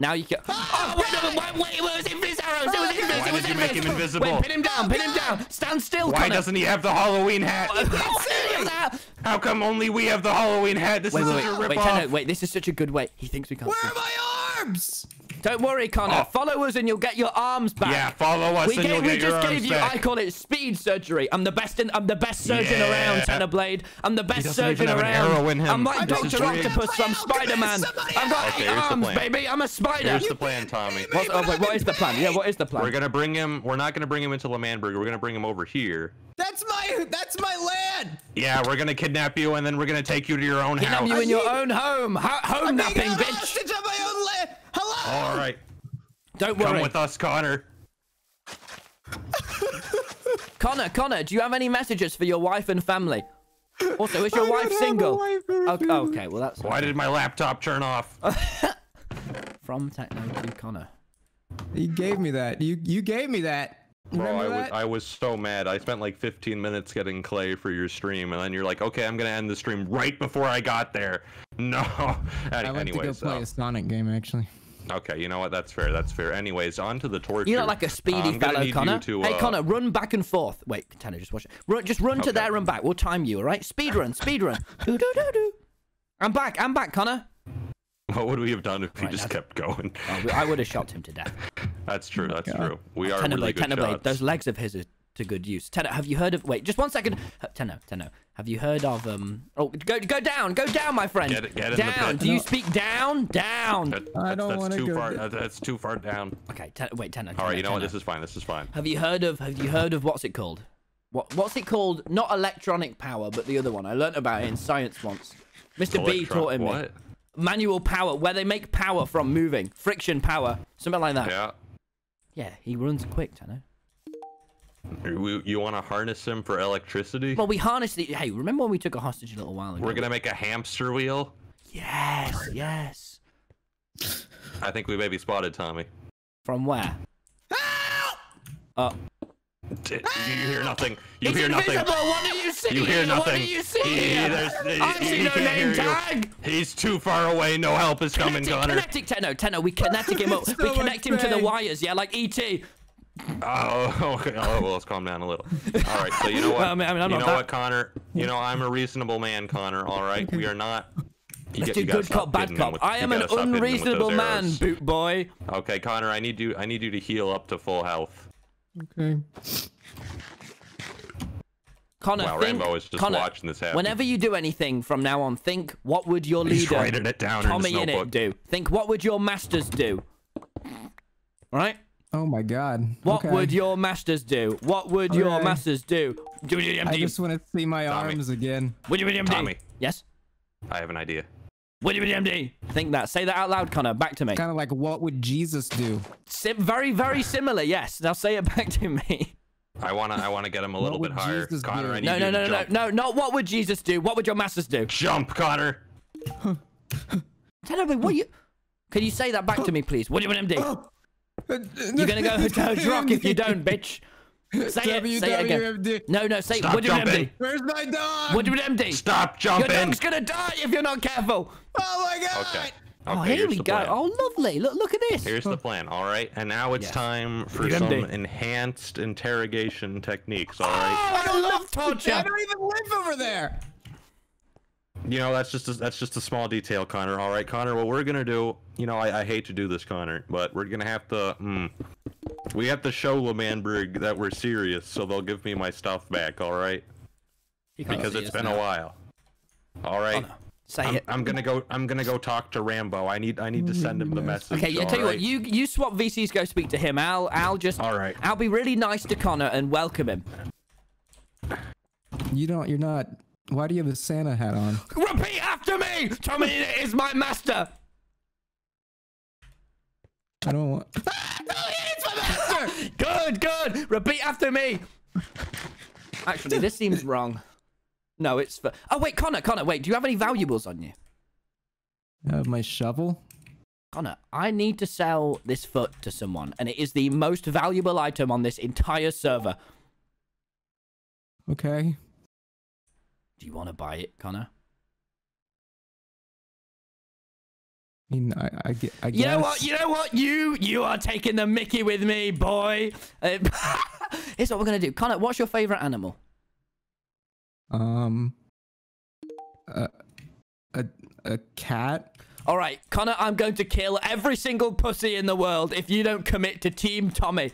Now you can. Oh, wait, no, wait, wait, it was Invis arrows. It was Invis. Why It was did you make him invisible? Wait, pin him down. Pin him down. Stand still, Why Connor. doesn't he have the Halloween hat? Wait, How come only we have the Halloween hat? This wait, is wait, such a wait, ripoff. Techno, wait, this is such a good way. He thinks we can't Where see. are my arms? Don't worry, Connor. Oh. Follow us and you'll get your arms back. Yeah, follow us we and gave, you'll get your arms back. We just gave you. back. I call it speed surgery. I'm the best. In, I'm the best surgeon Yeah. around, Technoblade. I'm the best surgeon even have an around. arrow in him. I'm like Doctor rigged. Octopus from Spider Man. I've got Okay, eight arms, baby. I'm a spider. Here's the plan, Tommy. What's, oh, uh, wait, what is the plan? Yeah, what is the plan? We're gonna bring him. We're not gonna bring him into L'Manburg. We're gonna bring him over here. That's my that's my land. Yeah, we're gonna kidnap you and then we're gonna take you to your own house. Kidnap house. you in your own home. Ho- home I'm napping, being held bitch. hostage on my own land. Hello. All right, Don't worry. come with us, Connor. Connor, Connor, do you have any messages for your wife and family? Also, is your I wife single? wife okay, oh, okay, well that's Why did my laptop turn off? from Techno to Connor. You gave me that. You you gave me that. Bro, I was that? I was so mad. I spent like 15 minutes getting clay for your stream, and then you're like, okay, I'm gonna end the stream right before I got there. No. I went to go anyways, play uh, a Sonic game actually. okay, you know what? That's fair. That's fair. Anyways, on to the torture. You look like a speedy gonna fellow, Connor. To, hey, uh, Connor, run back and forth. Wait, Techno, just watch it. Run, just run to there and back. We'll time you, all right? Speed run, speed run. do do do do. I'm back. I'm back, Connor. What would we have done if he just that's- kept going? Oh, I would have shot him to death. That's true. That's God. true. We are Techno really Blade, good Technoblade, shots. those legs of his are to good use. Techno, have you heard of? Wait, just one second. Uh, Techno, Techno, have you heard of? Um. Oh, go go down, go down, my friend. Get it- get in the down. pit. Do you speak down? Down. That- I that's, don't wanna too go far. there. that- That's too far down. Okay, ten, wait, Techno. All right, Techno, right, you know what? This is fine. This is fine. Have you heard of? Have you heard of what's it called? What what's it called? Not electronic power, but the other one. I learnt about it in science once. Mr. B Electron- taught it me. What? Manual power, where they make power from moving, friction power, something like that. Yeah. Yeah, he runs quick, Techno. You, you want to harness him for electricity? Well, we harnessed the. Hey, remember when we took a hostage a little while ago? We're gonna make a hamster wheel. Yes, yes. I think we may be spotted, Tommy. From where? Uh, D- You hear nothing. You it's hear nothing. invisible. What do you see? You hear nothing. What nothing. do you see? He, he, I he see no name hear you. tag. He's too far away. No help is coming, Kinetic, Connor. kinetic, Techno, Techno. We kinetic him up. So we connect him to the wires. Yeah, like ET. Oh, okay. Oh, well, let's calm down a little. All right. So you know what? Well, I mean- I mean, I'm you not know that- what, Connor? You know I'm a reasonable man, Connor. All right. We are not. You Let's get- do good cop, bad cop. with- I am an gotta stop hitting them with those unreasonable man, boot boy. Okay, Connor. I need you. I need you to heal up to full health. Okay. Connor, Wow, think, Ranboo is just Connor, watching this happen. Whenever you do anything from now on, think what would your He's leader, writing it down TommyInnit, do? Think what would your masters do? Right? Oh my god. What okay. would your masters do? What would your masters do? Do I just want to see my Tommy. arms again. Would you Tommy. Yes. I have an idea. Would you MD? Think that. Say that out loud, Connor. Back to me. Kind of like what would Jesus do? Sim- very, very similar. Yes. Now say it back to me. I wanna. I wanna get him a little bit higher. Jesus Connor, do? I need No, you no, to no, no, no, no. Not what would Jesus do? What would your masters do? Jump, Connor. Tell me what you. Can you say that back to me, please? Would you MD? You're gonna go to rock if you don't, bitch. Say it. Say it again. WWMD. No, no. Say Stop would you jumping. MD? Where's my dog? Would you MD? Stop Your dog's gonna die if you're not careful. Oh my god! Okay. Oh, Okay, here we go. plan. Oh, lovely. Look, look at this. Here's the plan, all right? And now it's Yes. time for Would some MD? enhanced interrogation techniques, all right? Oh, I love torture. I don't even live over there. You know, that's just a, that's just a small detail, Connor. All right, Connor. What we're gonna do, you know, I, I hate to do this, Connor, but we're gonna have to. Mm, we have to show L'Manburg that we're serious, so they'll give me my stuff back. All right, You because it's been now. a while. All right. Oh, no. Say I'm, it. I'm gonna go. I'm gonna go talk to Ranboo. I need. I need to send him the message. Okay, yeah, all tell you what, you you swap VCs, go speak to him. I'll I'll just All right. I'll be really nice to Connor and welcome him. You don't. You're not. Why do you have a Santa hat on? Repeat after me. Tommy is my master. I don't want. Ida's my master! Good, good. Repeat after me. Actually, this seems wrong. No, it's for. Oh wait, Connor, Connor, wait. Do you have any valuables on you? I have my shovel. Connor, I need to sell this foot to someone, and it is the most valuable item on this entire server. Okay. Do you want to buy it, Connor? I mean, I, I, I guess. You know what? You know what? You you are taking the Mickey with me, boy. Uh, here's what we're gonna do. Connor, what's your favorite animal? Um. A, a, a cat. All right, Connor, I'm going to kill every single pussy in the world if you don't commit to Team Tommy.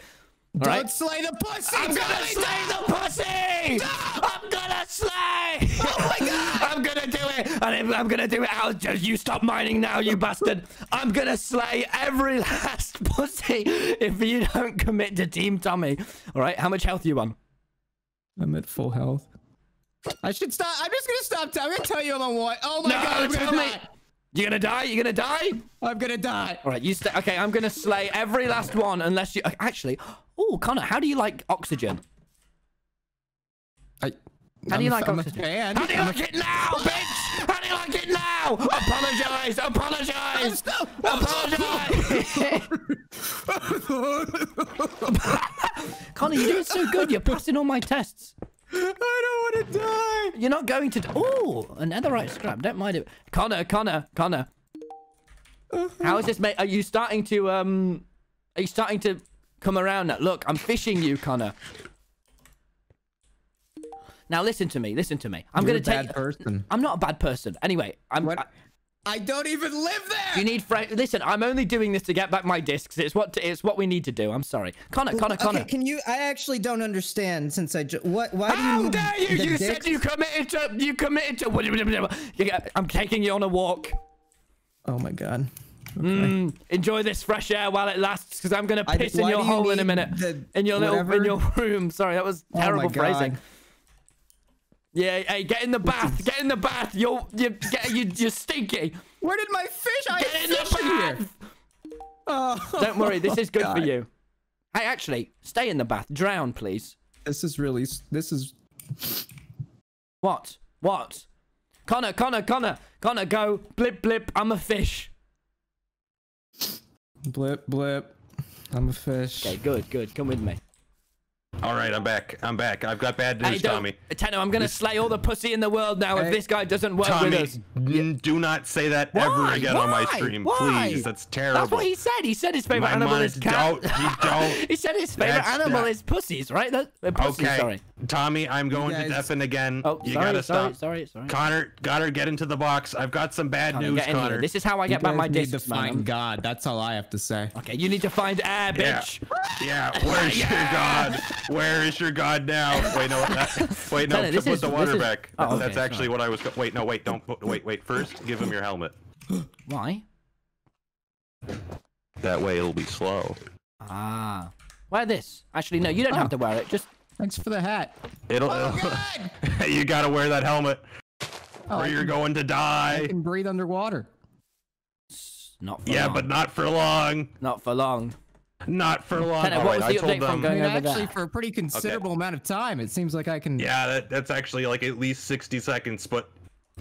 All Don't right? slay the pussy. I'm gonna Tommy, slay the pussy! No! I'm gonna slay! Oh my god! I'm gonna do it! And I'm, I'm gonna do it. I'll just you stop mining now, you bastard! I'm gonna slay every last pussy if you don't commit to Team Tommy. All right, how much health you on? I'm at full health. I should stop. I'm just gonna stop. I'm gonna tell you I'm on what. Oh my no, god! I'm tell gonna me. die. You're gonna die. You're gonna die. I'm gonna die. All right, you stay. Okay, I'm gonna slay every last one unless you actually. Oh, Connor, how do you like oxygen? I, How do you I'm like I'm oxygen? How do you I'm like it now, bitch? How do you like it now? Apologize! Apologize! Apologize! Connor, you're doing so good. You're passing all my tests. I don't want to die. You're not going to. Oh, a netherite scrap. Don't mind it. Connor, Connor, Connor. How is this, mate? Are you starting to um? Are you starting to come around now? Look, I'm fishing you, Connor. Now listen to me. Listen to me. I'm You're gonna a take. bad person. I'm not a bad person. Anyway, I'm. What? I- I don't even live there. you need fre- listen. I'm only doing this to get back my discs. It's what it's what we need to do. I'm sorry, Connor. Connor. Connor. Okay, can you? I actually don't understand. Since I what? Why do you How dare you? the You said you committed to. You committed to. I'm taking you on a walk. Oh my god. Mm, enjoy this fresh air while it lasts, because I'm gonna I- piss in your do you hole in a minute. the In your little in your room. Sorry, that was Oh my terrible phrasing. God. Yeah, hey, get in the bath. Get in the bath. You're you get you you're stinky. Where did my fish? I Get in the bath. Oh, Don't worry, this is good for you. Hey, actually, stay in the bath. Drown, please. This is really. This is. What? What? Connor, Connor, Connor, Connor, go. Blip, blip. I'm a fish. Blip blip. I'm a fish. Okay, good, good. Come with me. All right, I'm back. I'm back. I've got bad news, Tommy. Techno, I'm gonna slay all the pussy in the world now if this guy doesn't work Tommy, with us. n- do not say that ever Why? again on my stream, Why? please. That's terrible. That's what he said. He said his favorite My animal mind- is cat. don't- you don't. he said his favorite That's animal not- is pussies, right? That, uh, pussies, okay, sorry. Tommy, I'm going to guys- deafen again. Oh, you sorry, gotta sorry, stop. sorry, sorry. Connor, Connor, get into the box. I've got some bad Connor, news, get in here. Connor. This is how I You get back guys my need to discs, man. find I'm- God. That's all I have to say. Okay, you need to find air, Yeah. bitch. Yeah, where's your god? Where is your god now? Wait, no, that, wait, no, Techno, this put is- the water is- back. Oh, okay, That's actually sorry. what I was. Wait, no, wait, don't. Put, wait, wait. First, give him your helmet. Why? That way, it'll be slow. Ah. Wear this. Actually, no, you don't have to wear it. Just Thanks for the hat. It'll. Oh it'll- God! you gotta wear that helmet, Oh, or I you're can- going to I die. can breathe underwater. not for Yeah, long. but not for long. not for long. Not for long. Techno, All what right, was I told update from them. I mean, actually, there? for a pretty considerable amount of time, it seems like I can. Yeah, that, that's actually like at least 60 seconds, but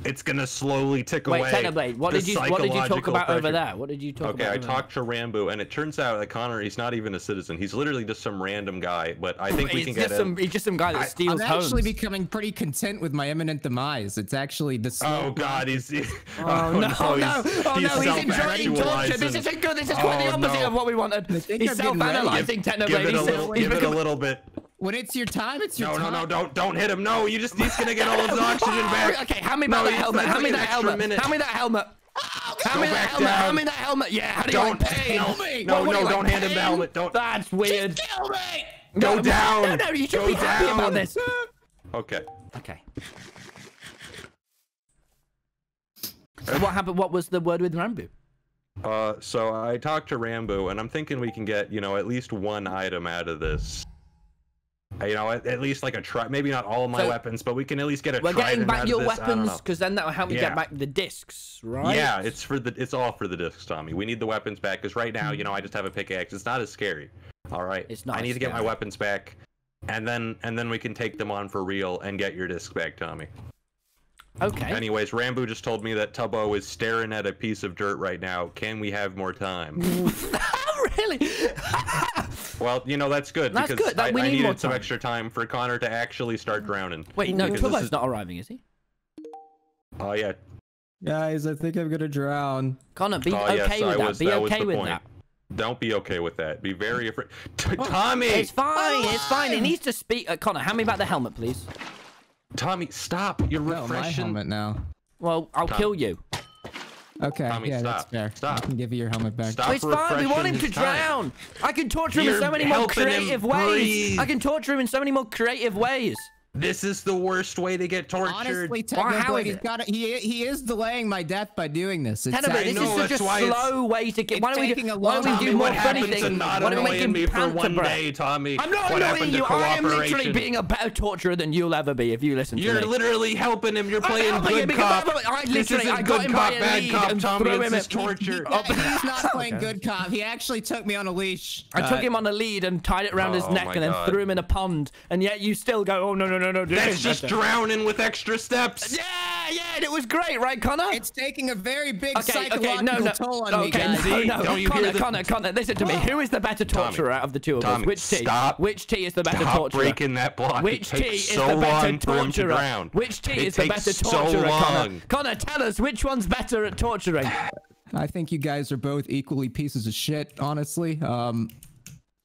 it's gonna slowly tick Wait, away. Technoblade, what did you what did you talk psychological about over there? What did you talk Okay, about? Okay, I over talked to Ranboo, and it turns out that Connor, he's not even a citizen. He's literally just some random guy. But I think there? we can get some him. he's just some guy that I- steals I'm homes. actually becoming pretty content with my imminent demise. It's actually the. Oh slow God, he's. he- oh, oh, no, no, he's, oh no, he's oh no, he's enjoying torture. This isn't good. This is quite the Oh, opposite no. of what we wanted. He's I'm getting ready. self-analyzing Give Technoblade. it a He's, little. he's Give it a little bit. When it's your time, it's your time. No, no, no! Don't, don't hit him! No, you just he's gonna get all his oxygen back. Okay, hand me No, back that helmet. Hand like an that helmet. minute. Hand me that helmet. Hand Go me that back helmet. Hand down. me that helmet. Yeah, how do you Don't like pain? kill me. No, What- what no, you don't hand him the helmet. Don't. That's weird. Kill me! Go No, down. No, no, you should Go be happy about this. Okay. Okay. So what happened? What was the word with Ranboo? Uh, so I talked to Ranboo, and I'm thinking we can get, you know, at least one item out of this. You know, at, at least like a try. Maybe not all of my So- weapons, but we can at least get a We're getting back your this. Weapons because then that will help me Yeah. get back the discs, right? Yeah, it's for the it's all for the discs, Tommy. We need the weapons back because right now, you hmm. know, I just have a pickaxe. It's not as scary. All right. It's not I need to get my weapons back, and then and then we can take them on for real and get your discs back, Tommy. Okay. Anyways, Ranboo just told me that Tubbo is staring at a piece of dirt right now. Can we have more time? really? well, you know that's good That's because good, that- I, we I needed some extra time for Connor to actually start drowning. Wait, no, Because is- not arriving, is he? Oh yeah, Guys, I think I'm gonna drown. Connor, be Oh, okay yes, with that. was- be that okay with point. that. Don't be okay with that. Be very afraid. T- Tommy! It's fine. It's fine. It needs to speak. Uh, Connor, hand me back the helmet, please. Tommy, stop! You're No, my refreshing. helmet now. Well, I'll Tom. kill you. Okay, Tommy, yeah, that's fair. Stop. I can give you your helmet back. Stop It's fine. We want him to his time. drown. I can torture him in You're so many more creative ways. I can torture him in so many more creative ways. This is the worst way to get tortured. Honestly, how technically, is he's got he he is delaying my death by doing this. It's Tenable, this know, is such a slow way to get. Why it's don't we do? Why don't long we do more what funny happened things? not Why don't we make him me for one day, Tommy? I'm not what annoying you. I am literally being a better torturer than you'll ever be if you listen to You're me. literally helping him. You're playing helping him good cop. I- I this literally- isn't I got good cop, bad cop, Tommy. threw It's him this at- torture. Yeah, he's not playing good cop. He actually took me on a leash. I Uh, took him on a lead and tied it around his Oh neck and then threw him in a pond. And yet you still go, oh no no no no. this That's just better." drowning with extra steps. Yeah yeah. And it was great, right, Connor? It's taking a very big Okay, psychological okay, no, no. toll on okay, me, guys. no, no. Don't you Connor, hear the- Connor, Connor, listen to me. Who is the better torturer out of the two of us? Which T? stop. Which T is the better Stop torturer? breaking that block. Which it T is so the better long to torturer? Which T It is the takes better so torturer, Connor? Connor, tell us which one's better at torturing. I think you guys are both equally pieces of shit. Honestly, um,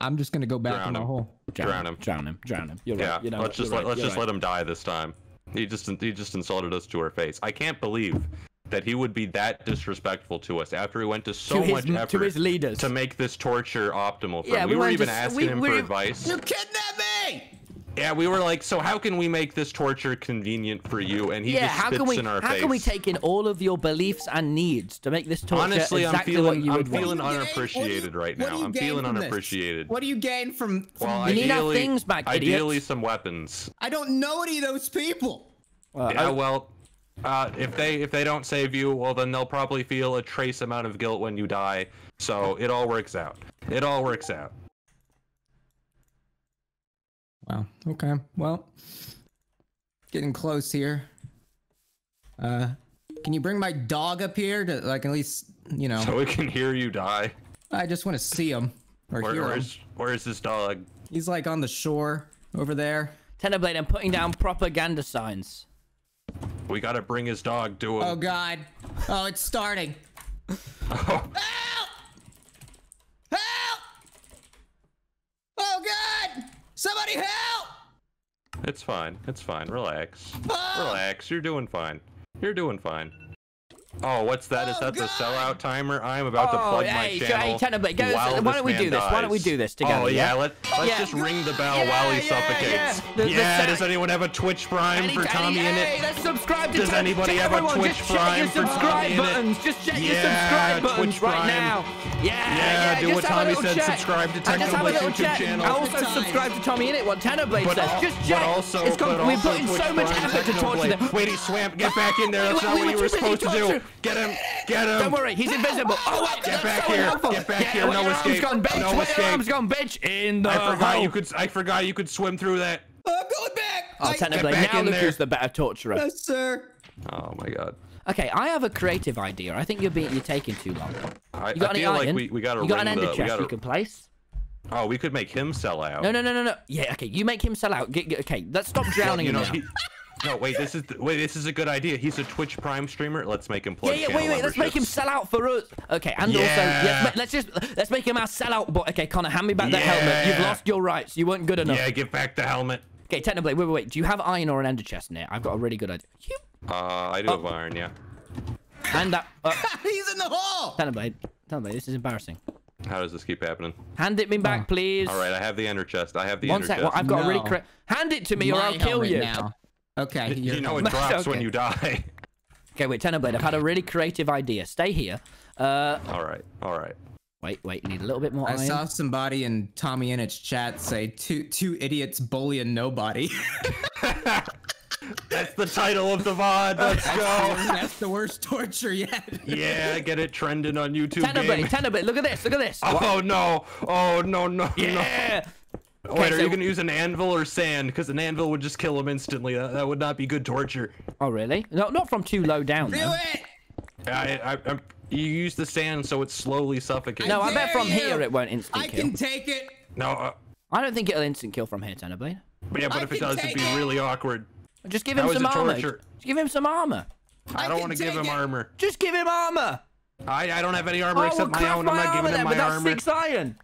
I'm just gonna go back Drown in my him. hole. Drown him. Drown him. Drown him. You're Yeah, right. You know, let's just you're let, right, let's you're just right. let him die this time. He just he just insulted us to our face. I can't believe that he would be that disrespectful to us after he went to so To his- much to effort his leaders. to make this torture optimal for Yeah, him. we We, were went even to s- asking we- him we- for advice. You kidnapped me! Yeah, we were like, so how can we make this torture convenient for you? And he yeah, just how can we in our how face. can we take in all of your beliefs and needs to make this torture Honestly, exactly I'm what feeling you I'm would want? feeling What do you gain- unappreciated you- right now. I'm feeling from this? unappreciated. What do you gain from? from Well, We need our ideally, things back, ideally idiots. some weapons. I don't know any of those people. Well, Yeah, I- well, uh, if they if they don't save you, well then they'll probably feel a trace amount of guilt when you die. So it all works out. It all works out. Wow. Okay. Well, getting close here. Uh, can you bring my dog up here to like at least you know? So we can hear you die. I just want to see him or Where, hear him. where's where's this dog? He's like on the shore over there. Technoblade, I'm putting down propaganda signs. We gotta bring his dog to him. Oh God. Oh, it's starting. Help! Help! Oh God! Somebody help! It's fine. It's fine. Relax. Ah! Relax. You're doing fine. You're doing fine. Oh, what's that? Is Oh, that the sellout timer? I'm about to Oh, plug hey, my so, channel. hey, Technoblade, go- while why don't we do this? Why don't we do this together, Oh yeah, yeah? let let's Yeah. just ring the bell Yeah, while he yeah, suffocates. yeah. The- the does anyone have a Twitch Prime Any- for Tommy any- in hey, it? let's subscribe to Does Tom- anybody to have a everyone, Twitch just check Prime your for Tommy subscribe buttons. Just check your Yeah, subscribe buttons Twitch right now. Yeah, Yeah, do what Tommy said, check. subscribe to And just have a Technoblade's little YouTube check. channel. I also subscribe to TommyInnit. What Technoblade But, says. Just check. also, it's but got, we're putting so much effort to torture Technoblade. them. Wait, he swam. Get back in there. That's not we what you were supposed to do. Torture- Get him. Get him. Don't worry, he's invisible. Oh wait, Get that's back so here. unhelpful. Get back Yeah, here. where No your arms escape. gone, bitch. No Where your escape. arms gone, bitch. In the I forgot hole. you could. I forgot you could swim through that. I'm going back. Oh, I- Technoblade, back now in look there. who's the better torturer. Yes, sir. Oh my god. Okay, I have a creative idea. I think you're being you're taking too long. I, You got I any feel iron? like we, we gotta you got an ring ender the, chest gotta, you can place? Oh, we could make him sell out. No, no, no, no, no. Yeah, okay. You make him sell out. Get, get- okay, let's stop drowning you him now. he, no, wait. This is wait. This is a good idea. He's a Twitch Prime streamer. Let's make him plug Yeah, yeah. Wait, wait. Let's make him sell out for us. Okay, and also Yeah. let's, just let's make him our sellout. But okay, Connor, hand me back that helmet. You've lost your rights. You weren't good enough. Yeah, give back the helmet. Okay, Technoblade. Wait, wait, wait. Do you have iron or an ender chest in there? I've got a really good idea. You Uh, I do have iron. Yeah. hand that. Uh, He's in the hole. Technoblade. Technoblade. This is embarrassing. How does this keep happening? Hand it me back, please. All right, I have the ender chest. I have the One ender sec. chest. Well, I've got a really No. Hand it to me, or I'll kill you. Now. Okay. you know it That's drops when you die. Okay, wait, Technoblade. I've had a really creative idea. Stay here. Uh, all right. All right. wait, wait. You need a little bit more I iron. saw somebody in TommyInnit's chat say two two idiots bullying nobody. That's the title of the VOD. Let's go. That's the worst torture yet. Yeah, get it trending on YouTube. Technoblade, Game. Technoblade. Look at this. Look at this. Oh no! Oh no! No! Yeah. No! Wait, are so- you gonna use an anvil or sand? Because an anvil would just kill him instantly. That, that would not be good torture. Oh, really? No, not from too low down. Do Though. it. I, I, I, you use the sand so it slowly suffocates. No, I bet from you. here it won't instant I kill. I can take it. No, uh, I don't think it'll instant kill from here, Technoblade. but yeah, but I if it does, it'd be it. really awkward. Just give him How is some armor. torture? Just give him some armor. I don't want to give him it. armor. Just give him armor. I, I don't have any armor Oh, except we'll my craft own. I'm my not armor giving then, him but my that's armor. six iron.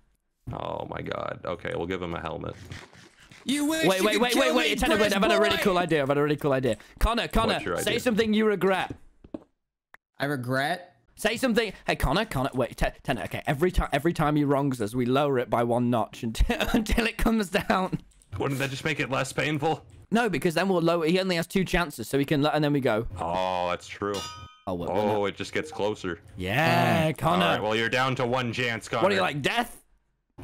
Oh my god. Okay, we'll give him a helmet. You wish Wait, you wait, could wait, kill wait, wait. Techno, wait, I've had a really cool idea. I've had a really cool idea. Connor, Connor, your say idea? something you regret. I regret. Say something. Hey, Connor, Connor, wait, Ten- Techno. Okay, every time, every time he wrongs us, we lower it by one notch until until it comes down. Wouldn't that just make it less painful? No, because then we'll lower. He only has two chances, so we can. let And then we go. Oh, that's true. Oh, well, Oh, it just gets closer. yeah, All Connor. right, well, you're down to one chance, Connor. what are you like, death?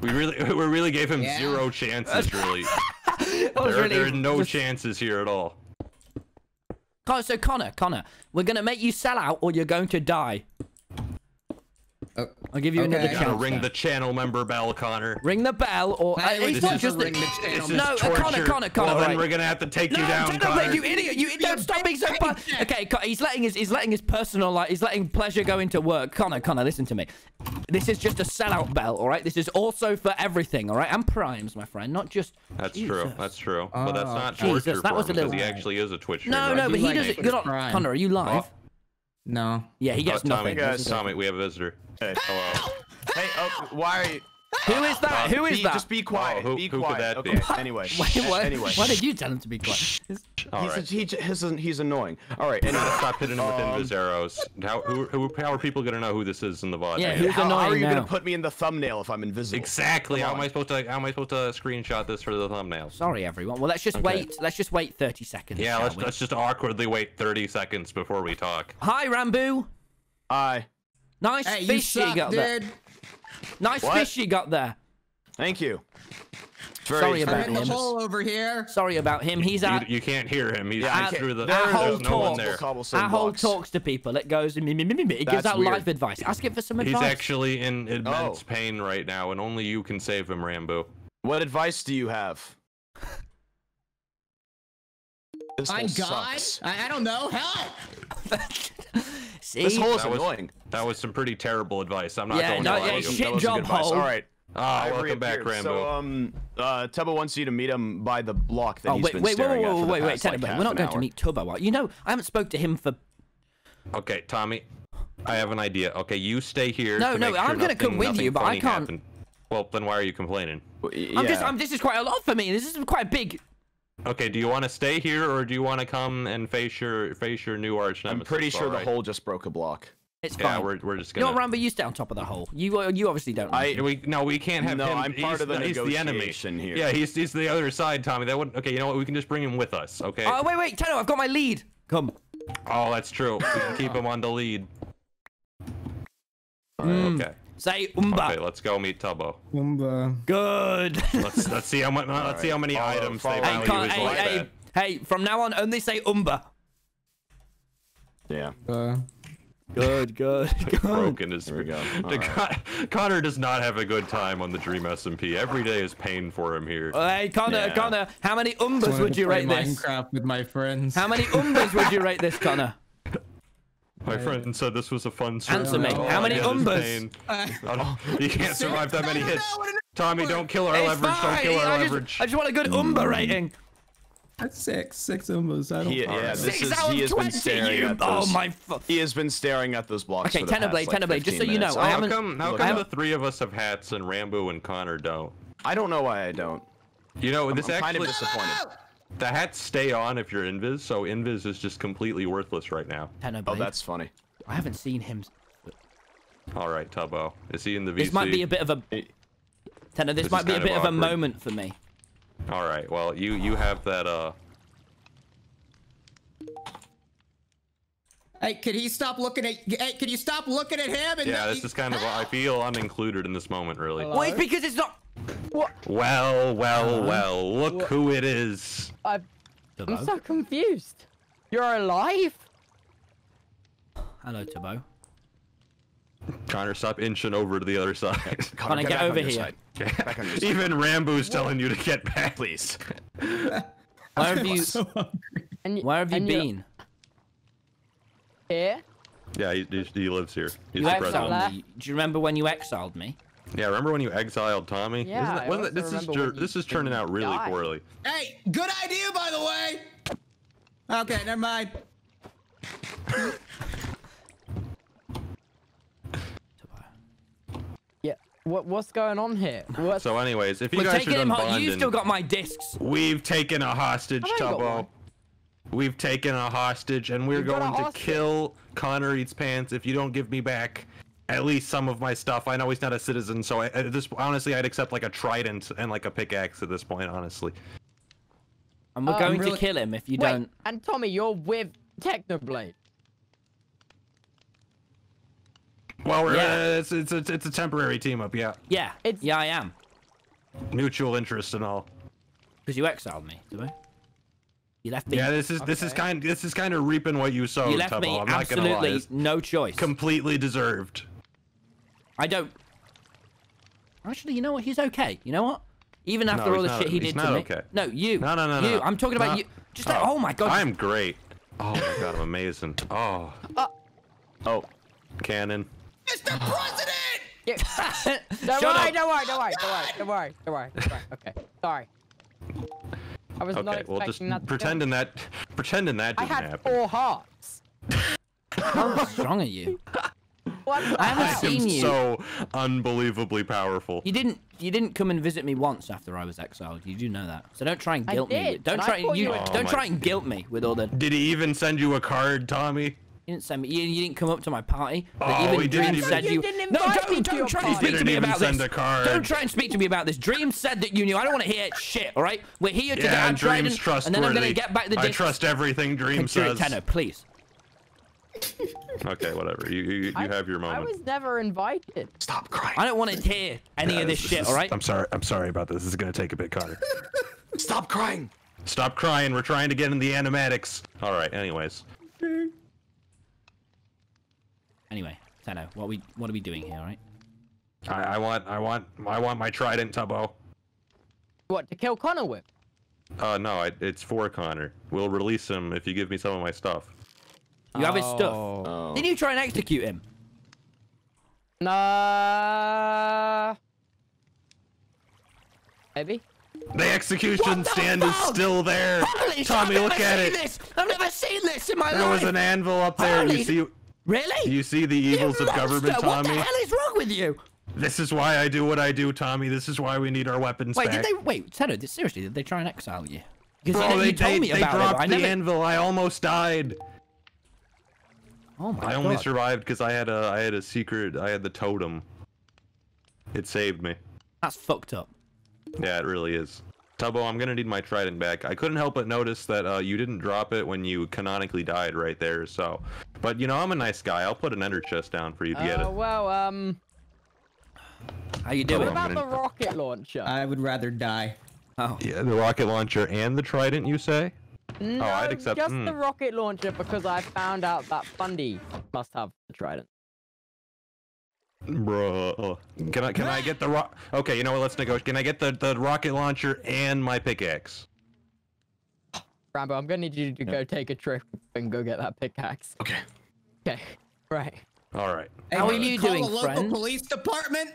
We really, we really gave him Yeah. zero chances. Really, That was there, really- there are no just- chances here at all. So Connor, Connor, we're gonna make you sell out, or you're going to die. Oh, I'll give you another Okay. Gotta chance. ring then. the channel member bell, Connor. Ring the bell, or Hey, uh, it's not just the- ring the channel This is No, uh, torture. Connor, Connor, Connor, Well, then right. we're gonna have to take No, you down, Techno, Connor. wait, you idiot! You don't stop being so. pu- Okay, Con- he's letting his he's letting his personal like he's letting pleasure go into work. Connor, Connor, listen to me. This is just a sellout bell, all right? This is also for everything, all right? And primes, my friend, not just. That's true. That's true. but that's Oh, not Jesus, torture that for was him a little- because he actually is a Twitch No, no, but he doesn't. it. You're not. Connor, are you live? No. Yeah, he Oh, gets Tommy, nothing. guys. Tommy, we have a visitor. Hey, Hello. hey, oh, why are you? Who is that? Who is be, that? Just be quiet. who- be who could quiet. that okay. be? Anyway. Wait, a- why, Anyway. why did you tell him to be quiet? All he's, right. a, he, he's, an- he's annoying. All right. Anyway. Stop hitting him with Um, invis arrows. How, who, who, how are people gonna know who this is in the VOD? Yeah, right who's now? how, how are you gonna put me in the thumbnail if I'm invisible? Exactly. How am. I supposed to? How am I supposed to screenshot this for the thumbnail? Sorry, everyone. Well, let's just Okay. wait. Let's just wait 30 seconds. Yeah, let's we? let's just awkwardly wait 30 seconds before we talk. Hi, Ranboo. Hi. Nice Hey, you fish you suck, got there. Dude. Nice What? fish you got there. Thank you. Very Sorry about I'm the him. hole over here. Sorry about him. He's You, you can't hear him. He's Yeah, I through the. there Our is whole There's no one talk. there. Cobblestone Our whole talks to people. It goes. He gives That's out weird. life advice. Ask him for some advice. He's actually in immense Oh. pain right now, and only you can save him, Ranboo. What advice do you have? This hole I'm God. sucks. I, I don't know. Help! See. This hole is That was- annoying. That was some pretty terrible advice. I'm not Yeah, going no, to yeah, lie to shit you. That was job, hole. All right. Ah, I welcome back. Ranboo. So, um, uh, Tubbo wants you to meet him by the block that Oh he's wait, been wait, wait, staring wait, at for wait, the wait, wait, past, Techno, like, but we're not an going to hour. meet Tubbo. You know, I haven't spoke to him for. Okay, Tommy, I have an idea. Okay, you stay here. No, to no, sure I'm gonna come with you, but I can't- happened. Well, then why are you complaining? I'm just. I'm. This is quite a lot for me. This is quite big. Okay, do you want to stay here or do you want to come and face your face your new arch nemesis? I'm pretty sure the alright? hole just broke a block. It's Yeah, fine. we're, we're just gonna. what, Ranboo? You stay on top of the hole. You. uh, You obviously don't. I- know. we no, we can't have No, him. I'm part he's of the he's the enemy. negotiation here. Yeah, he's he's the other side, Tommy. That would okay. You know what? We can just bring him with us. Okay. Oh wait, wait, Techno, I've got my lead. Come. oh, that's true. We can keep him on the lead. Mm. Okay. Say umba. Okay, let's go meet Tubbo. Umba. Good. Let's let's see how much. Let's see how many Follow- items follow they me. hey, value Con- his hey, life hey, hey! From now on, only say umba. Yeah. Uh, Good, good, good. broken is we go. The Con- Connor does not have a good time on the Dream SMP. Every day is pain for him here. Hey, Connor, Yeah. Connor, how many umbas would you play rate this? Minecraft with my friends. How many umbas would you rate this, Connor? My friend said this was a fun stream. Answer me. All How many get is umbas? pain. Uh, You can't survive that many hits. know what it- Tommy, don't kill our It's leverage. Don't kill our I just, leverage. I just want a good umba rating. That's six. Six umbas. I don't. He, yeah, this Six is, out he of has been twenty. staring You. at Oh those. my. He has been staring at those blocks. Okay, for the Techno past, Blade, like, Technoblade. Just so you know, minutes. I how haven't- come, how Look, come I the have- three of us have hats and Ranboo and Connor don't? I don't know why I don't. You know, this I'm kind actually of disappointed. The hats stay on if you're invis, so invis is just completely worthless right now. Techno Oh, that's funny. I haven't seen him. All right, Tubbo, is he in the VC? This might be a bit of a. Techno, this, This might be a bit of of a moment for me. All right, well, you you have that. Uh, Hey, could he stop looking at? Hey, could you stop looking at him? And yeah, not- this is kind of. I feel I'm included in this moment, really. Well, it's because it's not. Well, well, uh-huh. well. Look who it is. I'm so confused. You're alive? Hello, Tubbo. Connor, stop inching over to the other side. Connor, get back over on your here. side. Back on your side. Even Ranboo's telling you to get back. Please. Where have you? so hungry. And y- Where have you and been? Here? Yeah, he, he, he lives here. He's You the exiled president. me. Do you remember when you exiled me? Yeah, remember when you exiled Tommy? Yeah, Isn't that- I wasn't that- this is remember jer- when you this is turning out really died. poorly. Hey, good idea, by the way. Okay, never mind. Yeah. What what's going on here? What? So, anyways, if you We're guys are taking done him home. bonding, You still got my discs. we've taken a hostage, I've only got Tubbo. We've taken a hostage, and we're You've going to kill Connor Eats Pants if you don't give me back at least some of my stuff. I know he's not a citizen, so I, at this honestly, I'd accept like a trident and like a pickaxe at this point, honestly. And we're Uh, going really- to kill him if you Wait, don't. and Tommy, you're with Technoblade. Well, we're, Yeah. uh, it's, it's, it's, it's a temporary team up, yeah. Yeah. It's- Yeah, I am. Mutual interest and all. Because you exiled me, did I? You left me. Yeah, this is this is kind this is kind of reaping what you sowed, you left Tubbo. me I'm not gonna lie. absolutely no choice. completely deserved. I don't. Actually, you know what? He's okay. You know what? Even after he's all the not- shit he did not to me. okay. No, you. No, no, no, You. no. I'm talking about No. you. Just like, oh my god. I'm great. Oh my god, I'm amazing. Oh, uh. Oh, cannon. Mr. President! Yeah. don't worry, up. don't worry, don't worry, don't worry, don't worry, don't worry, don't worry. Okay, sorry. I was not Okay, expecting well just that. pretending that pretending that I didn't had happen. four hearts. How strong are you? What I haven't? I'm seen you. so unbelievably powerful. You didn't. You didn't come and visit me once after I was exiled. You do know that. So don't try and guilt me. did, with- Don't and try. You, you were- don't try and guilt me with all the. Did he even send you a card, Tommy? You didn't send me. You, you didn't come up to my party. But Oh, even he didn't Dream even- said You you. didn't no, invite me don't to don't try and speak to me about send this. a card. Don't try and speak to me about this. Dream said that you knew. I don't want to hear shit. All right. We're here to Yeah, get our Dream's trident, trustworthy. and then I'm gonna get back the. I trust everything Dream Consider it says. Techno, please. Okay, whatever. You you, you I- have your moment. I was never invited. Stop crying. I don't want to hear any of this shit. All right. I'm sorry. I'm sorry about this. This is gonna take a bit, Connor. Stop crying. Stop crying. We're trying to get in the animatics. All right. Anyways, Anyway, Techno, what we what are we doing here? All right. I, I want I want I want my trident, Tubbo. What to kill Connor with? Uh, no, I, it's for Connor. We'll release him if you give me some of my stuff. You have his stuff. Oh. Didn't you try and execute him? Nah. Maybe. The execution the stand is still there. Holy Tommy, look at it. This. I've never seen this in my There life. was an anvil up there. Holy- You see, Really? you see the You evils of monster, government, Tommy? What the hell is wrong with you? This is why I do what I do, Tommy. This is why we need our weapons Wait, back. did they wait? Techno, seriously, did they try and exile you? Because Bro, you, they, you told they, me they about it. dropped but I the never. anvil. I almost died. Oh my I only god. survived because I had a I had a secret. I had the totem. It saved me. That's fucked up. Yeah, it really is. Tubbo, I'm gonna need my trident back. I couldn't help but notice that uh, you didn't drop it when you canonically died right there. So, but you know I'm a nice guy. I'll put an ender chest down for you to get Uh, it. well, um, How you what doing? I'm about the gonna- rocket launcher? I would rather die. Oh, Yeah, the rocket launcher and the trident. You say? No, I'd accept- just hmm. the rocket launcher because I found out that Fundy must have the trident. Bruh. Can I can I get the rock? Okay, you know what? Let's negotiate. Can I get the the rocket launcher and my pickaxe? Ranboo, I'm gonna need you to go take a trip and go get that pickaxe. Okay. Okay, right. All right. How are Hey, you call doing, the local friend? police department.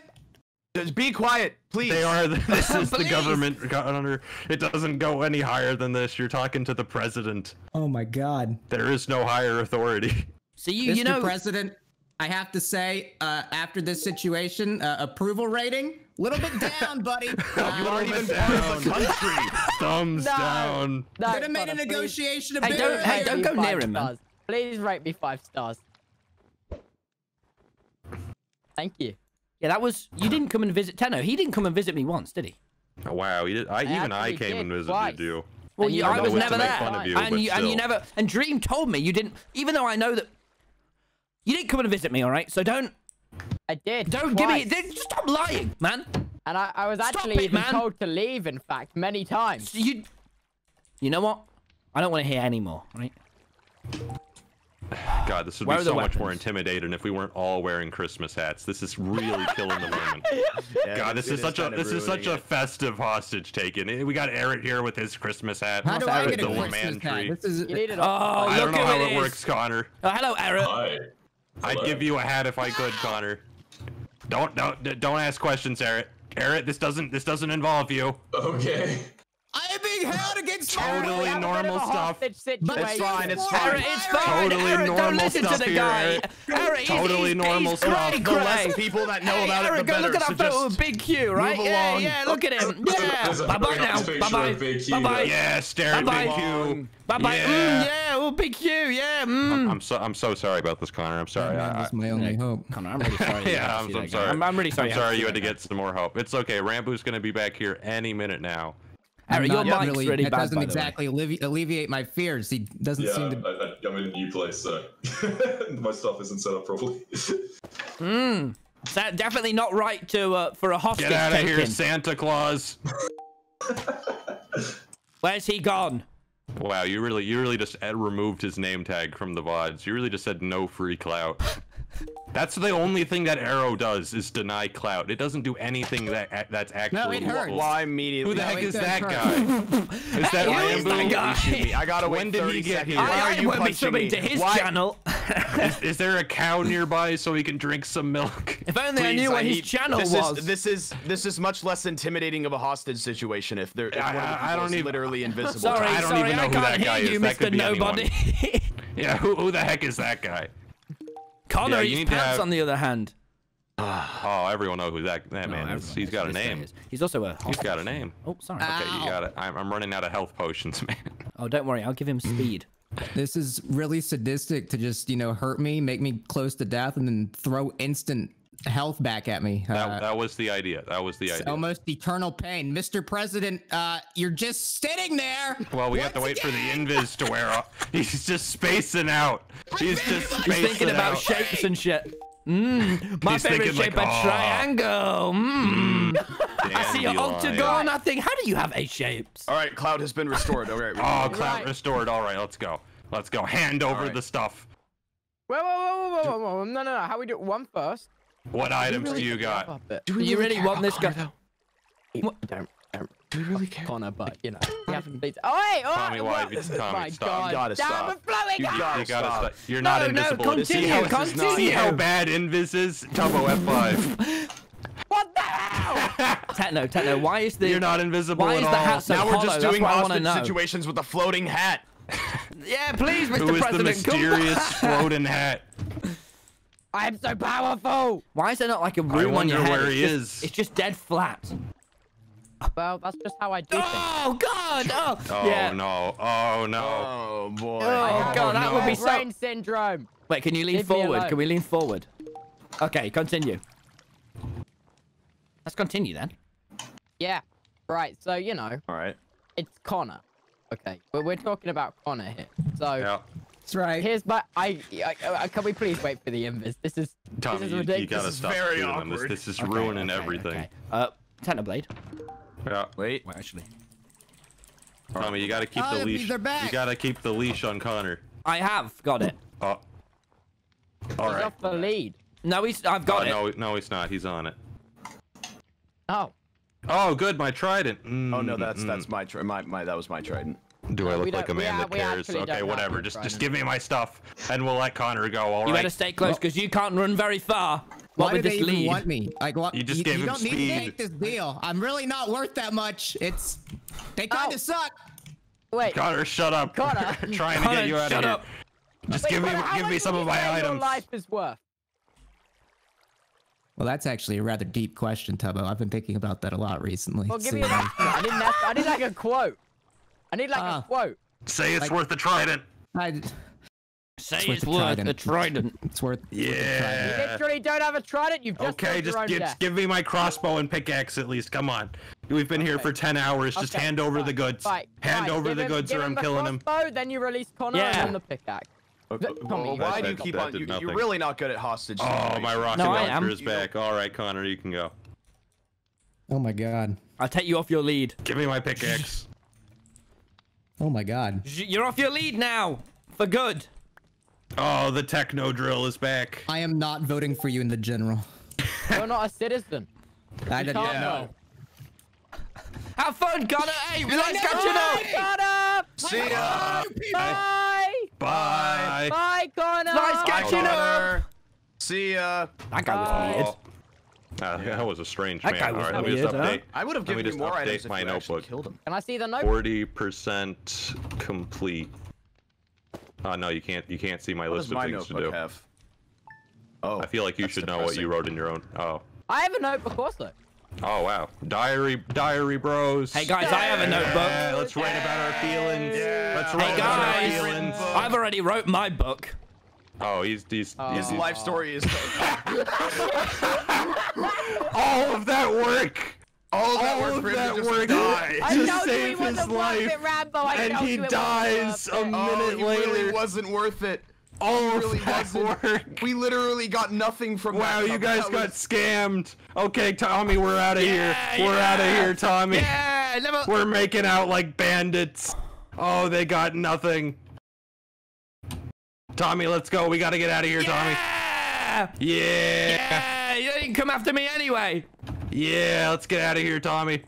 Just be quiet, please. They are. This is the government, Connor. It doesn't go any higher than this. You're talking to the president. Oh my god. There is no higher authority. so you Mr. you know President, I have to say, uh, after this situation, uh, approval rating, a little bit down, buddy. You Uh, aren't even part of the country. Thumbs No. down. No, Could have made a Connor, please- negotiation a Hey, bit don't- hey, don't go near him, man. Please rate me five stars. Thank you. Yeah that was you didn't come and visit Techno. He didn't come and visit me once, did he? Oh, wow. You did, I, even I came and visited twice. you. Well, you, you I was never to there, fun of you, and you and you never. And Dream told me you didn't, even though I know that you didn't come and visit me. All right, so don't I did. don't twice. give me. Just stop lying, man. And I, I was actually it, even told to leave, in fact, many times. So you, you know what? I don't want to hear anymore. Right? God, this would Where be so much more intimidating if we weren't all wearing Christmas hats. This is really killing the moment. Yeah, God, this it is such a this is such a festive hostage taking. Eh, we got Eret here with his Christmas hat. How do I with get a Christmas man hat? This is You need it Oh. I look don't know how it it is. works, Connor. Oh, hello, Eret. Hi. I'd give you a hat if I could, Connor. Don't don't don't ask questions, Eret. Eret, this doesn't this doesn't involve you. Okay. I am being held against Totally We have a bit of normal stuff. hostage. It's fine. It's Eret, fine. it's fine. Totally Eret, don't normal listen to stuff the here, guy. Eret. Eret, Totally he's, normal he's stuff. cray, The less people that know hey, about Eret, it, the go better. look at so that photo just with Big Q, right? Yeah, along. yeah, look at him. Yeah. Bye bye now. Bye bye. of Big Q, Bye bye. Yeah, stare at Bye-bye. Big Q. Bye bye. Yeah. Mm, yeah, oh, Big Q. Yeah. Mm. I'm so I'm so sorry about this, Connor. I'm sorry. I- That's my only hope. Connor, I'm really sorry. yeah, I'm, see I'm sorry. I'm, I'm really sorry. I'm sorry you had to get some more help. It's okay. Rambo's gonna be back here any minute now. Eret, I'm your not mic's really, that bad. doesn't by the way. exactly allevi- alleviate my fears. He doesn't Yeah, seem to. I, I, I'm in a new place, so my stuff isn't set up properly. Mm. Is that definitely not right to uh, for a hostage Get out of here. Santa Claus. Where's he gone? Wow, you really you really just uh, removed his name tag from the VODs. You really just said no free clout. That's the only thing that Arrow does is deny clout. It doesn't do anything that that's actually. No, it hurts. Why immediately? Who the No, heck is that hurt. guy? Is that Hey, who is that Ranboo? guy? Shoot me. I gotta wait When did he 30 get seconds. here? Why I, are you won't punching me? to his Why- channel. Is, is there a cow nearby so he can drink some milk? if only I Please, knew what his need- channel this was. Is, this is this is much less intimidating of a hostage situation if they're if I- one of the I- I don't is even- literally invisible. sorry, I don't sorry, even know I who can't that guy hear you, is. That Mr. could be anyone. Nobody. Yeah, who, who the heck is that guy? Connor Yeah, you eats need to pants, have- on the other hand. Ah, oh, everyone knows who that that man is. He's got a knows who this guy name. is. He's also a. He's got a name. Oh, sorry. Okay, you got it. I'm, I'm running out of health potions, man. Oh, don't worry. I'll give him speed. This is really sadistic to just, you know, hurt me, make me close to death, and then throw instant health back at me. That, Uh, that was the idea. That was the idea. almost eternal pain. Mr. President, uh, you're just sitting there. Well, we have to wait for the invis to wear off. He's just spacing out. He's just He's spacing thinking about shapes and shit. Mmm, my He's favorite shape, like, a "Oh." triangle. Mmm. I see an octagon. I think, how do you have eight shapes? All right, cloud has been restored. All right. Oh, clout Right. restored. All right, let's go. Let's go. Hand over right. the stuff. Whoa, whoa, whoa, whoa, whoa, whoa, no, no, no. How we do one first? What items do you got? Up it. Do you really want this guy? Don't, don't. Do we really care? Connor, but you know, you haven't been. Oh wait, oh, Tommy, why what? have you- Tommy, my stop. God, You gotta damn, stop. I'm flowing You out. gotta You gotta stop. stop. You're not No, no, invisible. continue, see how, continue. See how bad invis is? Tubbo F5. What the hell? Techno, Techno, why is the You're not invisible why at is all. the hat so Now we're just doing what I want to hostage situations with a floating hat. Yeah, please, Mr. Who is the President, come mysterious floating hat? I am so powerful. Why is there not like a room on your wonder head? where it's he just, is. It's just dead flat. Well, that's just how I do things. Oh God! Oh, Oh yeah. no! Oh no! Oh boy. Oh God, that would be so. Brain syndrome. Wait, can you lean Leave forward? Can we lean forward? Okay, continue. Let's continue then. Yeah. Right. So you know, All right. it's Connor. Okay, but we're talking about Connor here. So Yeah. That's right. here's my. I, I, I. Can we please wait for the invis? This is. Tommy, this is you, you gotta is stop very doing this. awkward. This is Okay, ruining okay, everything. okay. Uh, Technoblade. Yeah. Wait. Wait, actually. Tommy, you gotta keep Oh, the the leash. back. You gotta keep the leash on Connor. I have got it. Oh. All He's right. off the lead. No, he's. I've Oh, got it. no, no, he's not. He's on it. Oh. Oh, good, my trident. Oh no, Mm, that's mm. that's my, tri- my my that was my trident. Do I No, we look like a man a- that cares? Okay, whatever. Just just give me my stuff, and we'll let Connor go. All You right. better stay close because you can't run very far. What Why with do this they even lead? want me? Like what? You just gave you him don't need to speed. take this deal. I'm really not worth that much. It's they oh. kind Ow. of suck. Wait. Connor, shut up. Connor. We're trying to get you out shut of here. up. Just Wait, give me Connor, how give me some would of you my say Your items. life is worth. Well, that's actually a rather deep question, Tubbo. I've been thinking about that a lot recently. Well, give So, me an. I didn't. Ask, I need like a quote. I need like Ah. a quote. Say it's Like- worth the trident. I, Say It's it's worth a worth trident. a trident. it's worth. You Yeah. literally don't have a trident. You've just Okay, okay, just, your own just give me my crossbow and pickaxe at least. Come on. We've been here for 10 hours. Just Okay, hand over fine, the goods. fine, hand fine. over Give the him- goods or I'm the killing him. crossbow, Then you release Connor Yeah. and the pickaxe. Okay, well, you why do you keep that on? You, you're really not good at hostage. Oh, my rocket No, launcher is back. All right, Connor, you can go. Oh my god. I'll take you off your lead. Give me my pickaxe. Oh my god. You're off your lead now. For good. oh, the techno drill is back. I am not voting for you in the general. You're not a citizen. I You did can't Yeah. vote. Have fun, Connor. Hey, nice never catching mind. up. Connor. See ya. Bye. Bye. Bye, Connor. Nice catching up. See ya. That guy was weird. Uh, That was a strange That man. guy was right, let me just weird, huh? update. I would have Let me given you just more update items if my you actually notebook. killed him. Can I see the note? Forty percent complete. Oh no, you can't. You can't see my What list of my things to notebook do. have? Oh, I feel like you that's should know what you wrote in your own. Oh. I have a notebook also. Oh wow. Diary, diary, bros. Hey guys, I have a notebook. Yeah, notebook. let's write about our feelings. Let's write Hey about our guys, feelings. I've already wrote my book. Oh, he's he's, Oh. he's His life story is all of that work. all that work of for that to just work die. I to told you save wasn't his worth life, it, Ranboo. I and he you it dies wasn't a worth it. Oh, minute later. really wasn't worth it. all It of really that wasn't. work. We literally got nothing from Wow, that. you guys That got was- scammed. Okay, Tommy, we're out of here. We're out of here, Tommy. Yeah, never. We're making out like bandits. Oh, they got nothing. Tommy, let's go. We gotta get out of here, Tommy. Yeah! Yeah. Yeah, you didn't come after me anyway. Yeah, let's get out of here, Tommy.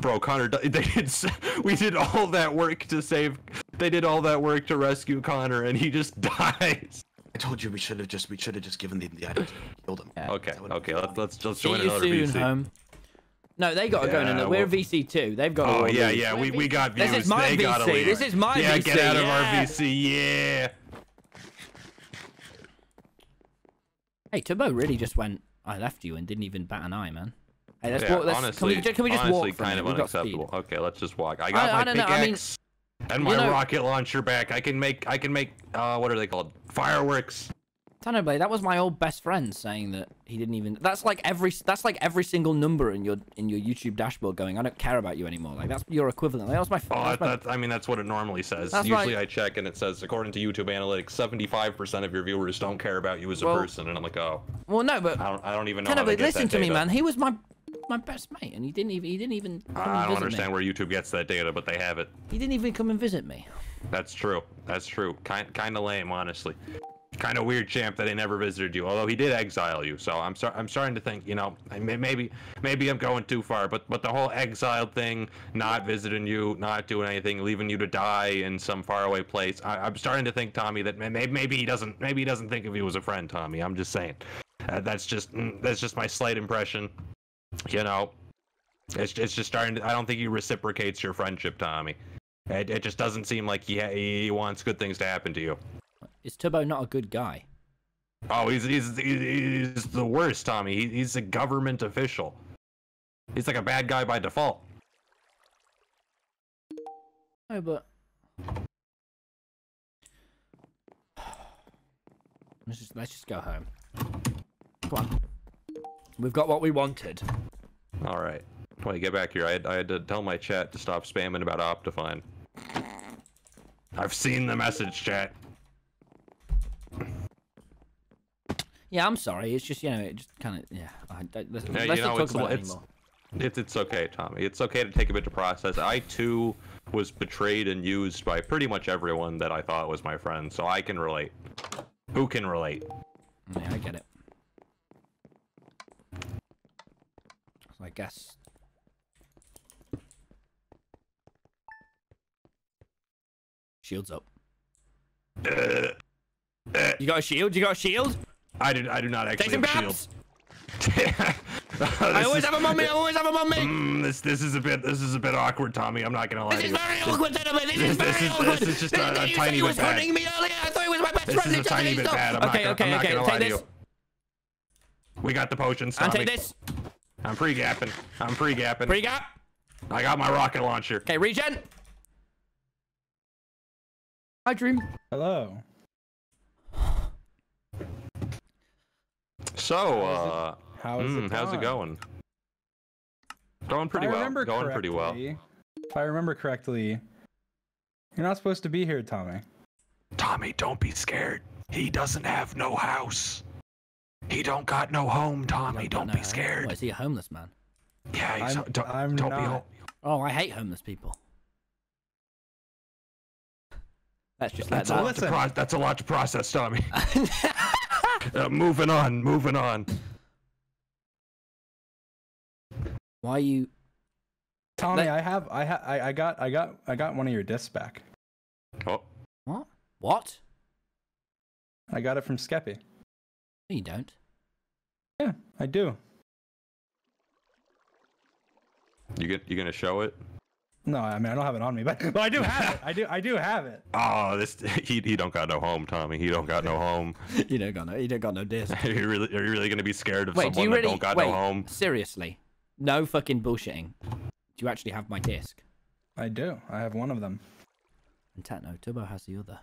Bro, Connor, they did. We did all that work to save. They did all that work to rescue Connor, and he just dies. I told you we should have just we should have just given them the items and killed him. Okay, okay, let's let's let's See join you another soon, VC. home. No, they got to go in. Yeah, We're well- VC two. They've got. Oh to yeah, leave. yeah, we, we got views. This is my they gotta VC. This is my yeah, VC, get out of yeah. our VC. Yeah. Hey, Tubbo really just went. I left you and didn't even bat an eye, man. Hey, let's yeah, walk. Let's, honestly, can we, can we just honestly, walk kind of We've got speed. unacceptable. Okay, let's just walk. I got I- my I don't I mean, and my know- rocket launcher back. I can make I can make uh what are they called? Fireworks. Technoblade, that was my old best friend saying that he didn't even. That's like every. That's like every single number in your in your YouTube dashboard going. I don't care about you anymore. Like that's your equivalent. Like, that was my. Oh, that's my that, I mean that's what it normally says. Usually right. I check and it says according to YouTube analytics, 75% of your viewers don't care about you as a Well- person, and I'm like, oh, well, no, but I don't I don't even know. Technoblade, listen to me, man. He was my my best mate, and he didn't even. He didn't even. I don't understand Me. where YouTube gets that data, but they have it. He didn't even come and visit me. That's true. That's true. Kind kind of lame, honestly. Kind of weird, champ, that he never visited you. Although he did exile you, so I'm start I'm starting to think, you know, maybe maybe I'm going too far. But but the whole exiled thing, not visiting you, not doing anything, leaving you to die in some faraway place. I, I'm starting to think, Tommy, that maybe maybe he doesn't maybe he doesn't think of you as a friend, Tommy. I'm just saying. Uh, that's just mm, that's just my slight impression. You know, it's it's just starting. To, I don't think he reciprocates your friendship, Tommy. It, it just doesn't seem like he he wants good things to happen to you. Is Tubbo not a good guy? Oh, he's he's he's the worst, Tommy. He's a government official. He's like a bad guy by default. No, but. Let's just let's just go home. Come on. We've got what we wanted. All right. When you get back here, I had, I had to tell my chat to stop spamming about Optifine. I've seen the message, chat. Yeah, I'm sorry. It's just you know, it just kind of yeah. I, I, let's Yeah, let's you not know, talk about it it's, anymore. it's it's okay, Tommy. It's okay to take a bit to process. I too was betrayed and used by pretty much everyone that I thought was my friend, so I can relate. Who can relate? Yeah, I get it. So I guess. Shields up. Uh, You got a shield? You got a shield? I do I do not actually Take some have a grabs! shield. I always is- have them on me. I always have them on me. Mm, this this is a bit this is a bit awkward, Tommy. I'm not gonna lie This to is you. very awkward, gentlemen. This, this- is very this is- awkward. this is just a- Didn't a you tiny say he bit was bad. me earlier? I thought he was my best This friend. is a tiny bit stop. bad. I'm okay, not, okay, gonna, I'm not okay. gonna lie Take to this. you. We got the potions, And Tommy. take this. I'm pre-gapping. I'm pre-gapping. Pre-gap. I got my rocket launcher. Okay, regen. Hi, Dream. Hello. So, uh, How's mm, it how's it going? going? Going pretty if I well. remember Going pretty well. correctly- If I remember correctly, you're not supposed to be here, Tommy. Tommy, don't be scared. He doesn't have no house. He don't got no home, Tommy. Don't No, be scared. What, is he a homeless man? Yeah, he's, I'm- don't, I'm don't be home. Oh, I hate homeless people. Let's just let That's a, lot to pro- that's a lot to process, Tommy. Uh, moving on, moving on. Why you Tommy, Let... I have I have, I, I got I got I got one of your discs back. Oh. What? What? I got it from Skeppy. No, you don't. Yeah, I do. You get you gonna show it? No, I mean I don't have it on me, but, but I do have it. I do I do have it. Oh, this he he don't got no home, Tommy. He don't got no home. You don't got no. You don't got no disc. are you really are you really gonna be scared of Wait, do someone you that really? don't got wait, no home? seriously? No fucking bullshitting. Do you actually have my disc? I do. I have one of them. And Techno Tubbo has the other.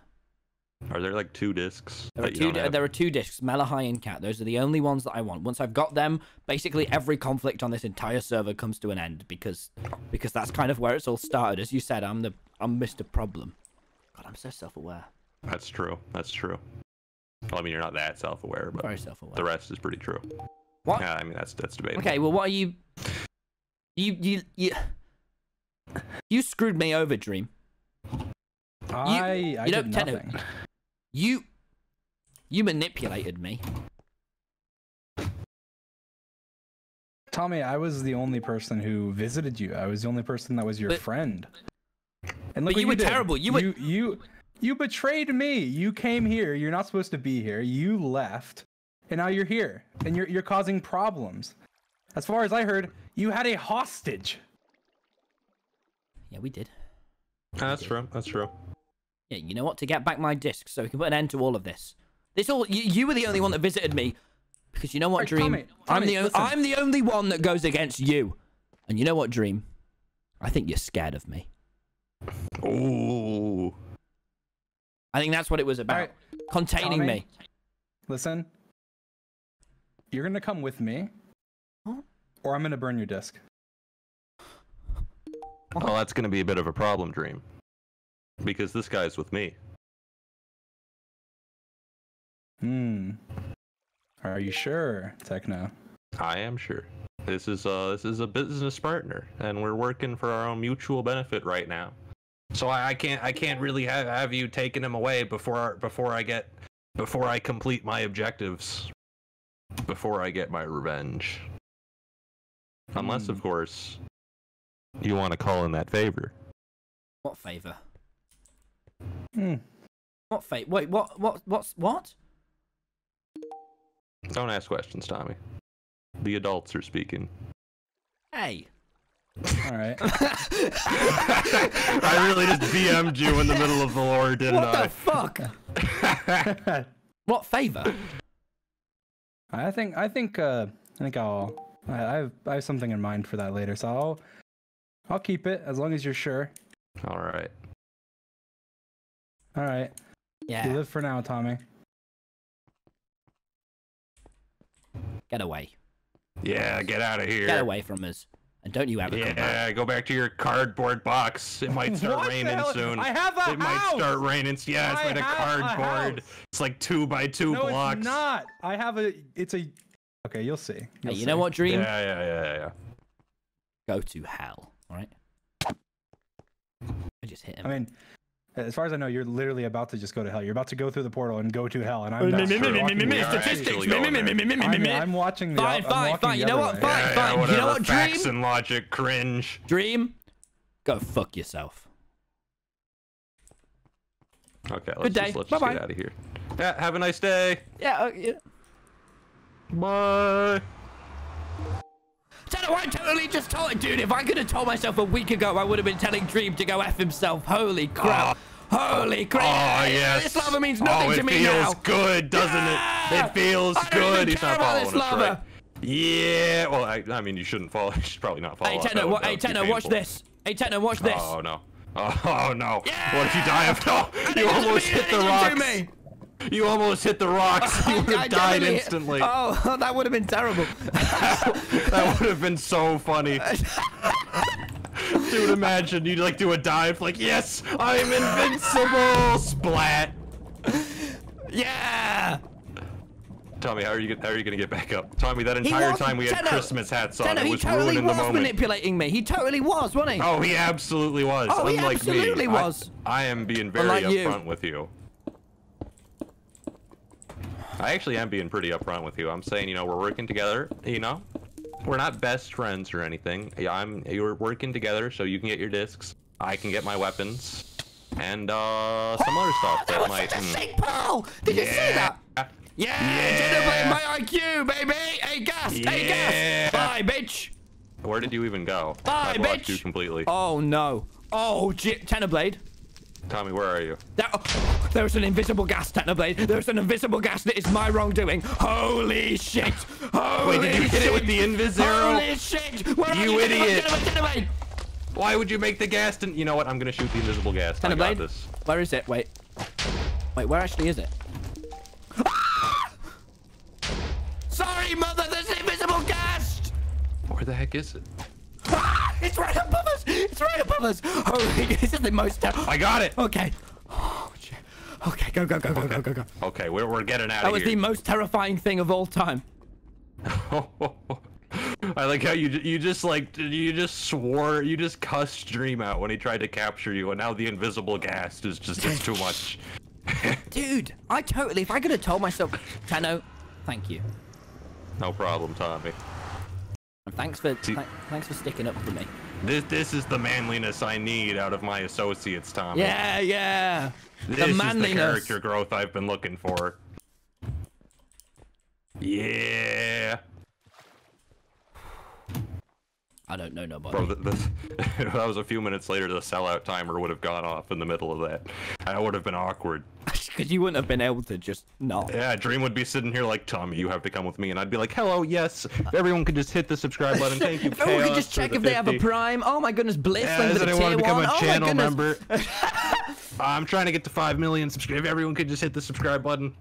Are there like two discs? There are two. don't di- have? There are two discs, Mellohi and Cat. Those are the only ones that I want. Once I've got them, basically every conflict on this entire server comes to an end because because that's kind of where it's all started. As you said, I'm the I'm Mr. Problem. God, I'm so self-aware. That's true. That's true. Well, I mean, you're not that self-aware, but Very self-aware. the rest is pretty true. What? Yeah, I mean that's that's debatable. Okay, well, what are you? You you you. You screwed me over, Dream. I I you know, did Techno, nothing. You you manipulated me. Tommy, I was the only person who visited you. I was the only person that was your But- friend. And but look what you were did. terrible. You were- you you you betrayed me. You came here. You're not supposed to be here. You left, and now you're here, and you're you're causing problems. As far as I heard, you had a hostage. Yeah, we did. Ah, that's true. That's true. Yeah, you know what? To get back my disc, so we can put an end to all of this. This all you, you were the only one that visited me, because you know what, Right, Dream? Tommy, I'm Tommy, the o- listen. I'm the only one that goes against you, and you know what, Dream? I think you're scared of me. Ooh. I think that's what it was about. Alright, Containing Tommy? me. Listen, you're gonna come with me, Huh? or I'm gonna burn your disc. Well, that's gonna be a bit of a problem, Dream. Because this guy's with me. Hmm. Are you sure, Techno? I am sure. This is uh this is a business partner, and we're working for our own mutual benefit right now. So I, I can't I can't really have, have you taking him away before before I get before I complete my objectives. Before I get my revenge. Unless, of Hmm. course, you want to call in that favor. What favor? Hmm. What favor? Wait, what? What? What's what? Don't ask questions, Tommy. The adults are speaking. Hey. All right. I really just DM'd you in the middle of the lore, didn't What I? the fuck? What favor? I think I think uh I think I'll I I have I have something in mind for that later, so I'll I'll keep it as long as you're sure. All right. All right. You Yeah. live for now, Tommy. Get away. Yeah, get out of here. Get away from us. And don't you ever come back. Yeah, go back to your cardboard box. It might start What the raining hell? soon. I have a it might start raining. Yeah, it's I made of a cardboard. house! It's like two by two no, blocks. it's not. I have a. It's a. Okay, you'll see. You'll you see. know what, Dream? Yeah, yeah, yeah, yeah. Go to hell. All right. I just hit him. I mean, as far as I know, you're literally about to just go to hell. You're about to go through the portal and go to hell, and I'm not true. walking We you are there. actually going there. I'm, I'm watching the. Fine, fine, fine. You know what? Fine, fine. You know whatever. what, Facts and logic, cringe. Dream, go fuck yourself. Okay, let's Good day. just, let's just Bye-bye. get out of here. Yeah, have a nice day. Yeah. Uh, yeah. Bye. Tell you I totally just told dude. If I could have told myself a week ago, I would have been telling Dream to go f himself. Holy crap! Ah. Holy crap! Oh yes. This lava means nothing oh, it to me feels good, doesn't Yeah! it? It feels I don't good. even He's care not about oh, this lava. Yeah. Well, I, I mean, you shouldn't follow. You should probably not follow. Hey us. Techno, That would- wa- hey Techno, watch this. Hey Techno, watch this. Oh no. Oh no. Yeah! What if you die of no? You almost hit the rocks. You almost hit the rocks. You would I have died instantly. Oh, that would have been terrible. that would have been so funny. Dude, imagine you'd like do a dive, like, yes, I'm invincible! Splat. yeah. Tommy, how are you? How are you gonna get back up? Tommy, that entire time we had Techno, Christmas hats on, Techno, it he was totally ruining was the moment. manipulating me. He totally was, wasn't he? Oh, he absolutely was. Oh, he absolutely me, I- was. I, am being very Unlike you. upfront with you. I actually am being pretty upfront with you. I'm saying, you know, we're working together. You know, we're not best friends or anything. I'm. You're working together, so you can get your discs. I can get my weapons, and uh, some other stuff That that might. mm, sick pull. Did you see that? Yeah, Yeah. My IQ, baby. Hey, gas. Hey, Yeah. gas. Bye, bitch. Where did you even go? Bye, I bitch. you completely. Oh no. Oh, J- Tenor Tommy, where are you? There, oh, there's an invisible gas, Technoblade. There's an invisible gas that is my wrongdoing. Holy shit! Holy Wait, did you shit. hit it with the invis arrow? Holy shit! Where are You you, idiot. Technoblade? Why would you make the gas? To... You know what? I'm gonna shoot the invisible gas. I got Technoblade? this. Where is it? Wait. Wait, where actually is it? Ah! Sorry, mother, there's an invisible gas! Where the heck is it? Ah! It's right above us! It's right above us! Holy, this is the most... I got it. Okay. Oh, shit. Okay, go, go, go, go, go, go, go. Okay, we're, we're getting out That of was the most terrifying thing of all time. I like how you you just like you just swore you just cussed Dream out when he tried to capture you, and now the invisible gas is just it's too much. Dude, I totally, if I could have told myself, Techno, thank you. No problem, Tommy. And thanks for, th- thanks for sticking up for me. This this is the manliness I need out of my associates, Tommy. Yeah, yeah. This the is the character growth I've been looking for. Yeah. I don't know nobody. Bro, the, the, if that was a few minutes later, the sellout timer would have gone off in the middle of that. That would have been awkward. Because you wouldn't have been able to just not. Yeah, Dream would be sitting here like, Tommy, you have to come with me. And I'd be like, hello, yes. Everyone could just hit the subscribe button. Thank you, everyone could just check the if they have a Prime. Oh my goodness, Blitzling Yeah, with does a anyone become a Oh channel member? I'm trying to get to 5 million subscribers. If everyone could just hit the subscribe button.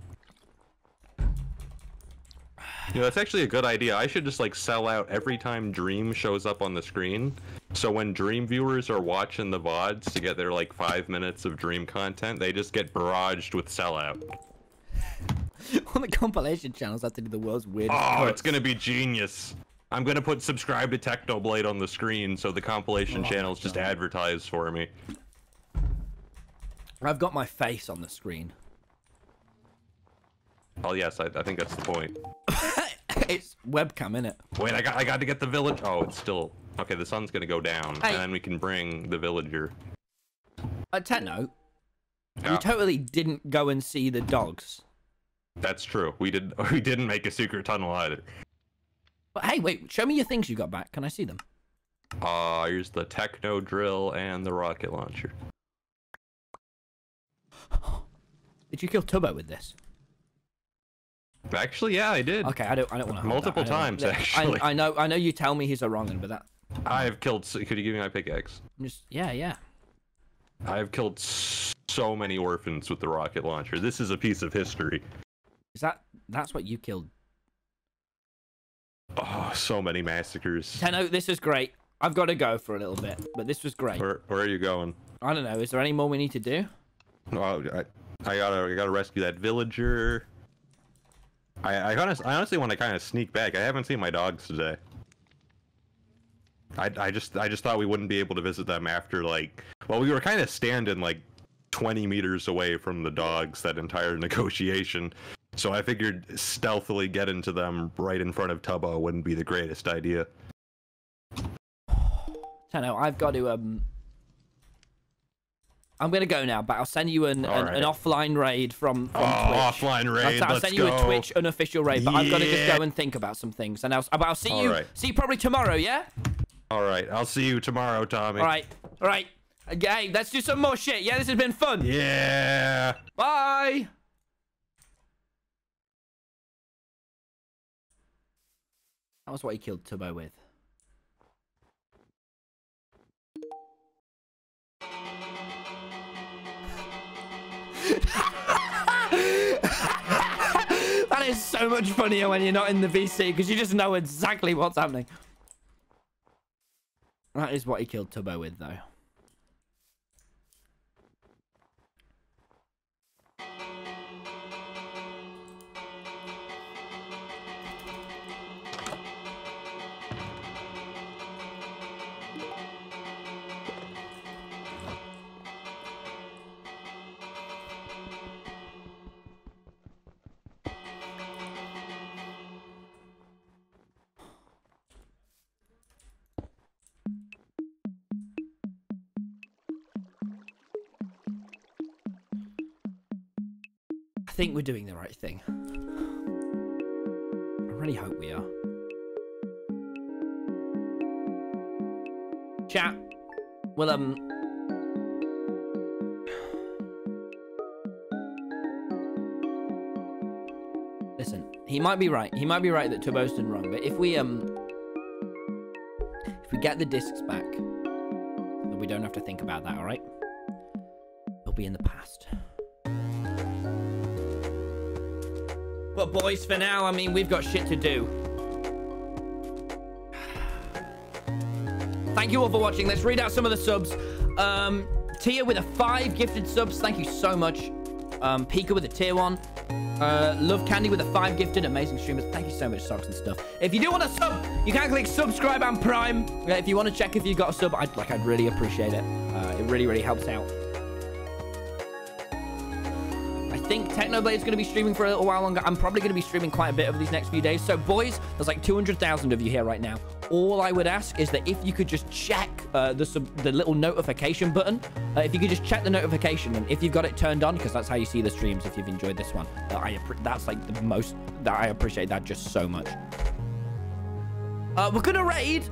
You know, that's actually a good idea. I should just like sell out every time Dream shows up on the screen. So when Dream viewers are watching the VODs to get their like five minutes of Dream content, they just get barraged with sellout. on the compilation channels have to do the world's weirdest. Oh, it's gonna be genius. I'm gonna put subscribe to Technoblade on the screen so the compilation oh, channels just advertise for me. I've got my face on the screen. Oh yes, I, I think that's the point. it's webcam, innit? Wait, I got I got to get the village. Oh, it's still okay. The sun's gonna go down, Hey. and then we can bring the villager. Uh, Techno, Yeah, you totally didn't go and see the dogs. that's true. We did we didn't make a secret tunnel either. But hey, wait, show me your things you got back. Can I see them? Uh, here's the techno drill and the rocket launcher. Did you kill Tubbo with this? Actually, yeah, I did. Okay, I don't. I don't want to. Multiple times, actually. I, I know. I know. You tell me he's a wrong one, but that. I've killed. s- Could you give me my pickaxe? Just. Yeah, yeah. I've killed so many orphans with the rocket launcher. This is a piece of history. Is that? That's what you killed. Oh, so many massacres. Techno, oh, this is great. I've got to go for a little bit, but this was great. Where, where are you going? I don't know. Is there any more we need to do? Oh, I, I gotta, I gotta rescue that villager. I, I honestly, I honestly want to kind of sneak back. I haven't seen my dogs today. I, I just, I just thought we wouldn't be able to visit them after like, well, we were kind of standing like 20 meters away from the dogs that entire negotiation. So I figured stealthily getting to them right in front of Tubbo wouldn't be the greatest idea. Techno, I've got to um. I'm gonna go now, but I'll send you an, an, Alright. an offline raid from, from Oh, Twitch. offline raid, I'll, I'll send you a. Twitch unofficial raid, but I've got to just go and think about some things, and I'll, but I'll see you. Alright. See you probably tomorrow, yeah. All right, I'll see you tomorrow, Tommy. All right, all right. Okay, let's do some more shit. Yeah, this has been fun. Yeah. Bye. That was what he killed Tubbo with. that is so much funnier when you're not in the VC because you just know exactly what's happening. That is what he killed Tubbo with, though. Think we're doing the right thing. I really hope we are. Chat. Well, um. Listen, he might be right. He might be right that Tubbo's done wrong. But if we um, if we get the discs back, then we don't have to think about that. All right? It'll be in the past. But boys, for now, I mean, we've got shit to do. Thank you all for watching. Let's read out some of the subs. Um, Tia with a five gifted subs. Thank you so much. Um, Pika with a tier one. Uh, Love Candy with a five gifted. Amazing streamers. Thank you so much, socks and stuff. If you do want a sub, you can click subscribe and prime. Uh, if you want to check if you've got a sub, I'd like. I'd really appreciate it. Uh, it really, really helps out. Think Technoblade's going to be streaming for a little while longer. I'm probably going to be streaming quite a bit over these next few days. So, boys, there's like 200,000 of you here right now. All I would ask is that if you could just check uh, the the little notification button, uh, if you could just check the notification and if you've got it turned on, because that's how you see the streams if you've enjoyed this one. Uh, I that's like the most that I appreciate that just so much. Uh, we're gonna raid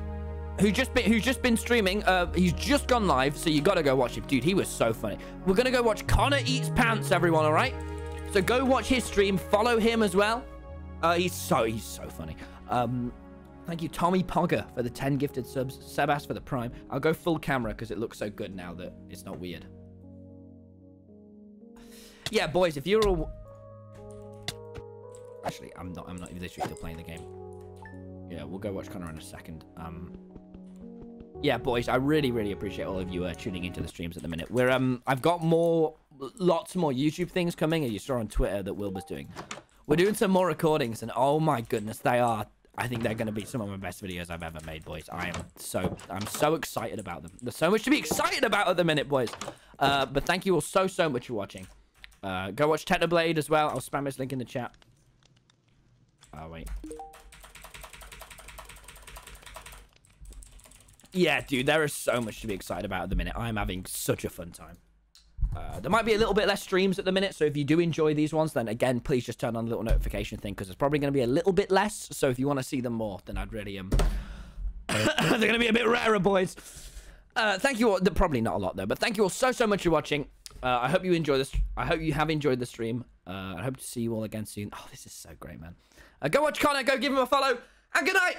who just been who's just been streaming. Uh, he's just gone live, so you gotta go watch him, dude. He was so funny. We're gonna go watch Connor eats pants, everyone. All right. So go watch his stream. Follow him as well. Uh, he's so he's so funny. Um, thank you, Tommy Pogger, for the 10 gifted subs. Sebas for the prime. I'll go full camera because it looks so good now that it's not weird. Yeah, boys, if you're all actually, I'm not. I'm not literally still playing the game. Yeah, we'll go watch Connor in a second. Um, yeah, boys, I really, really appreciate all of you uh, tuning into the streams at the minute. We're um, I've got more, lots more YouTube things coming, as you saw on Twitter that Wilbur's doing. We're doing some more recordings, and oh my goodness, they are. I think they're going to be some of my best videos I've ever made, boys. I am so, I'm so excited about them. There's so much to be excited about at the minute, boys. Uh, but thank you all so, so much for watching. Uh, go watch Technoblade as well. I'll spam his link in the chat. Oh wait. Yeah, dude, there is so much to be excited about at the minute. I'm having such a fun time. Uh, there might be a little bit less streams at the minute, so if you do enjoy these ones, then again, please just turn on the little notification thing because it's probably going to be a little bit less. So if you want to see them more, then I'd really um, they're going to be a bit rarer, boys. Uh, thank you all. Probably not a lot though, but thank you all so so much for watching. Uh, I hope you enjoy this. I hope you have enjoyed the stream. Uh, I hope to see you all again soon. Oh, this is so great, man. Uh, go watch Connor. Go give him a follow. And good night.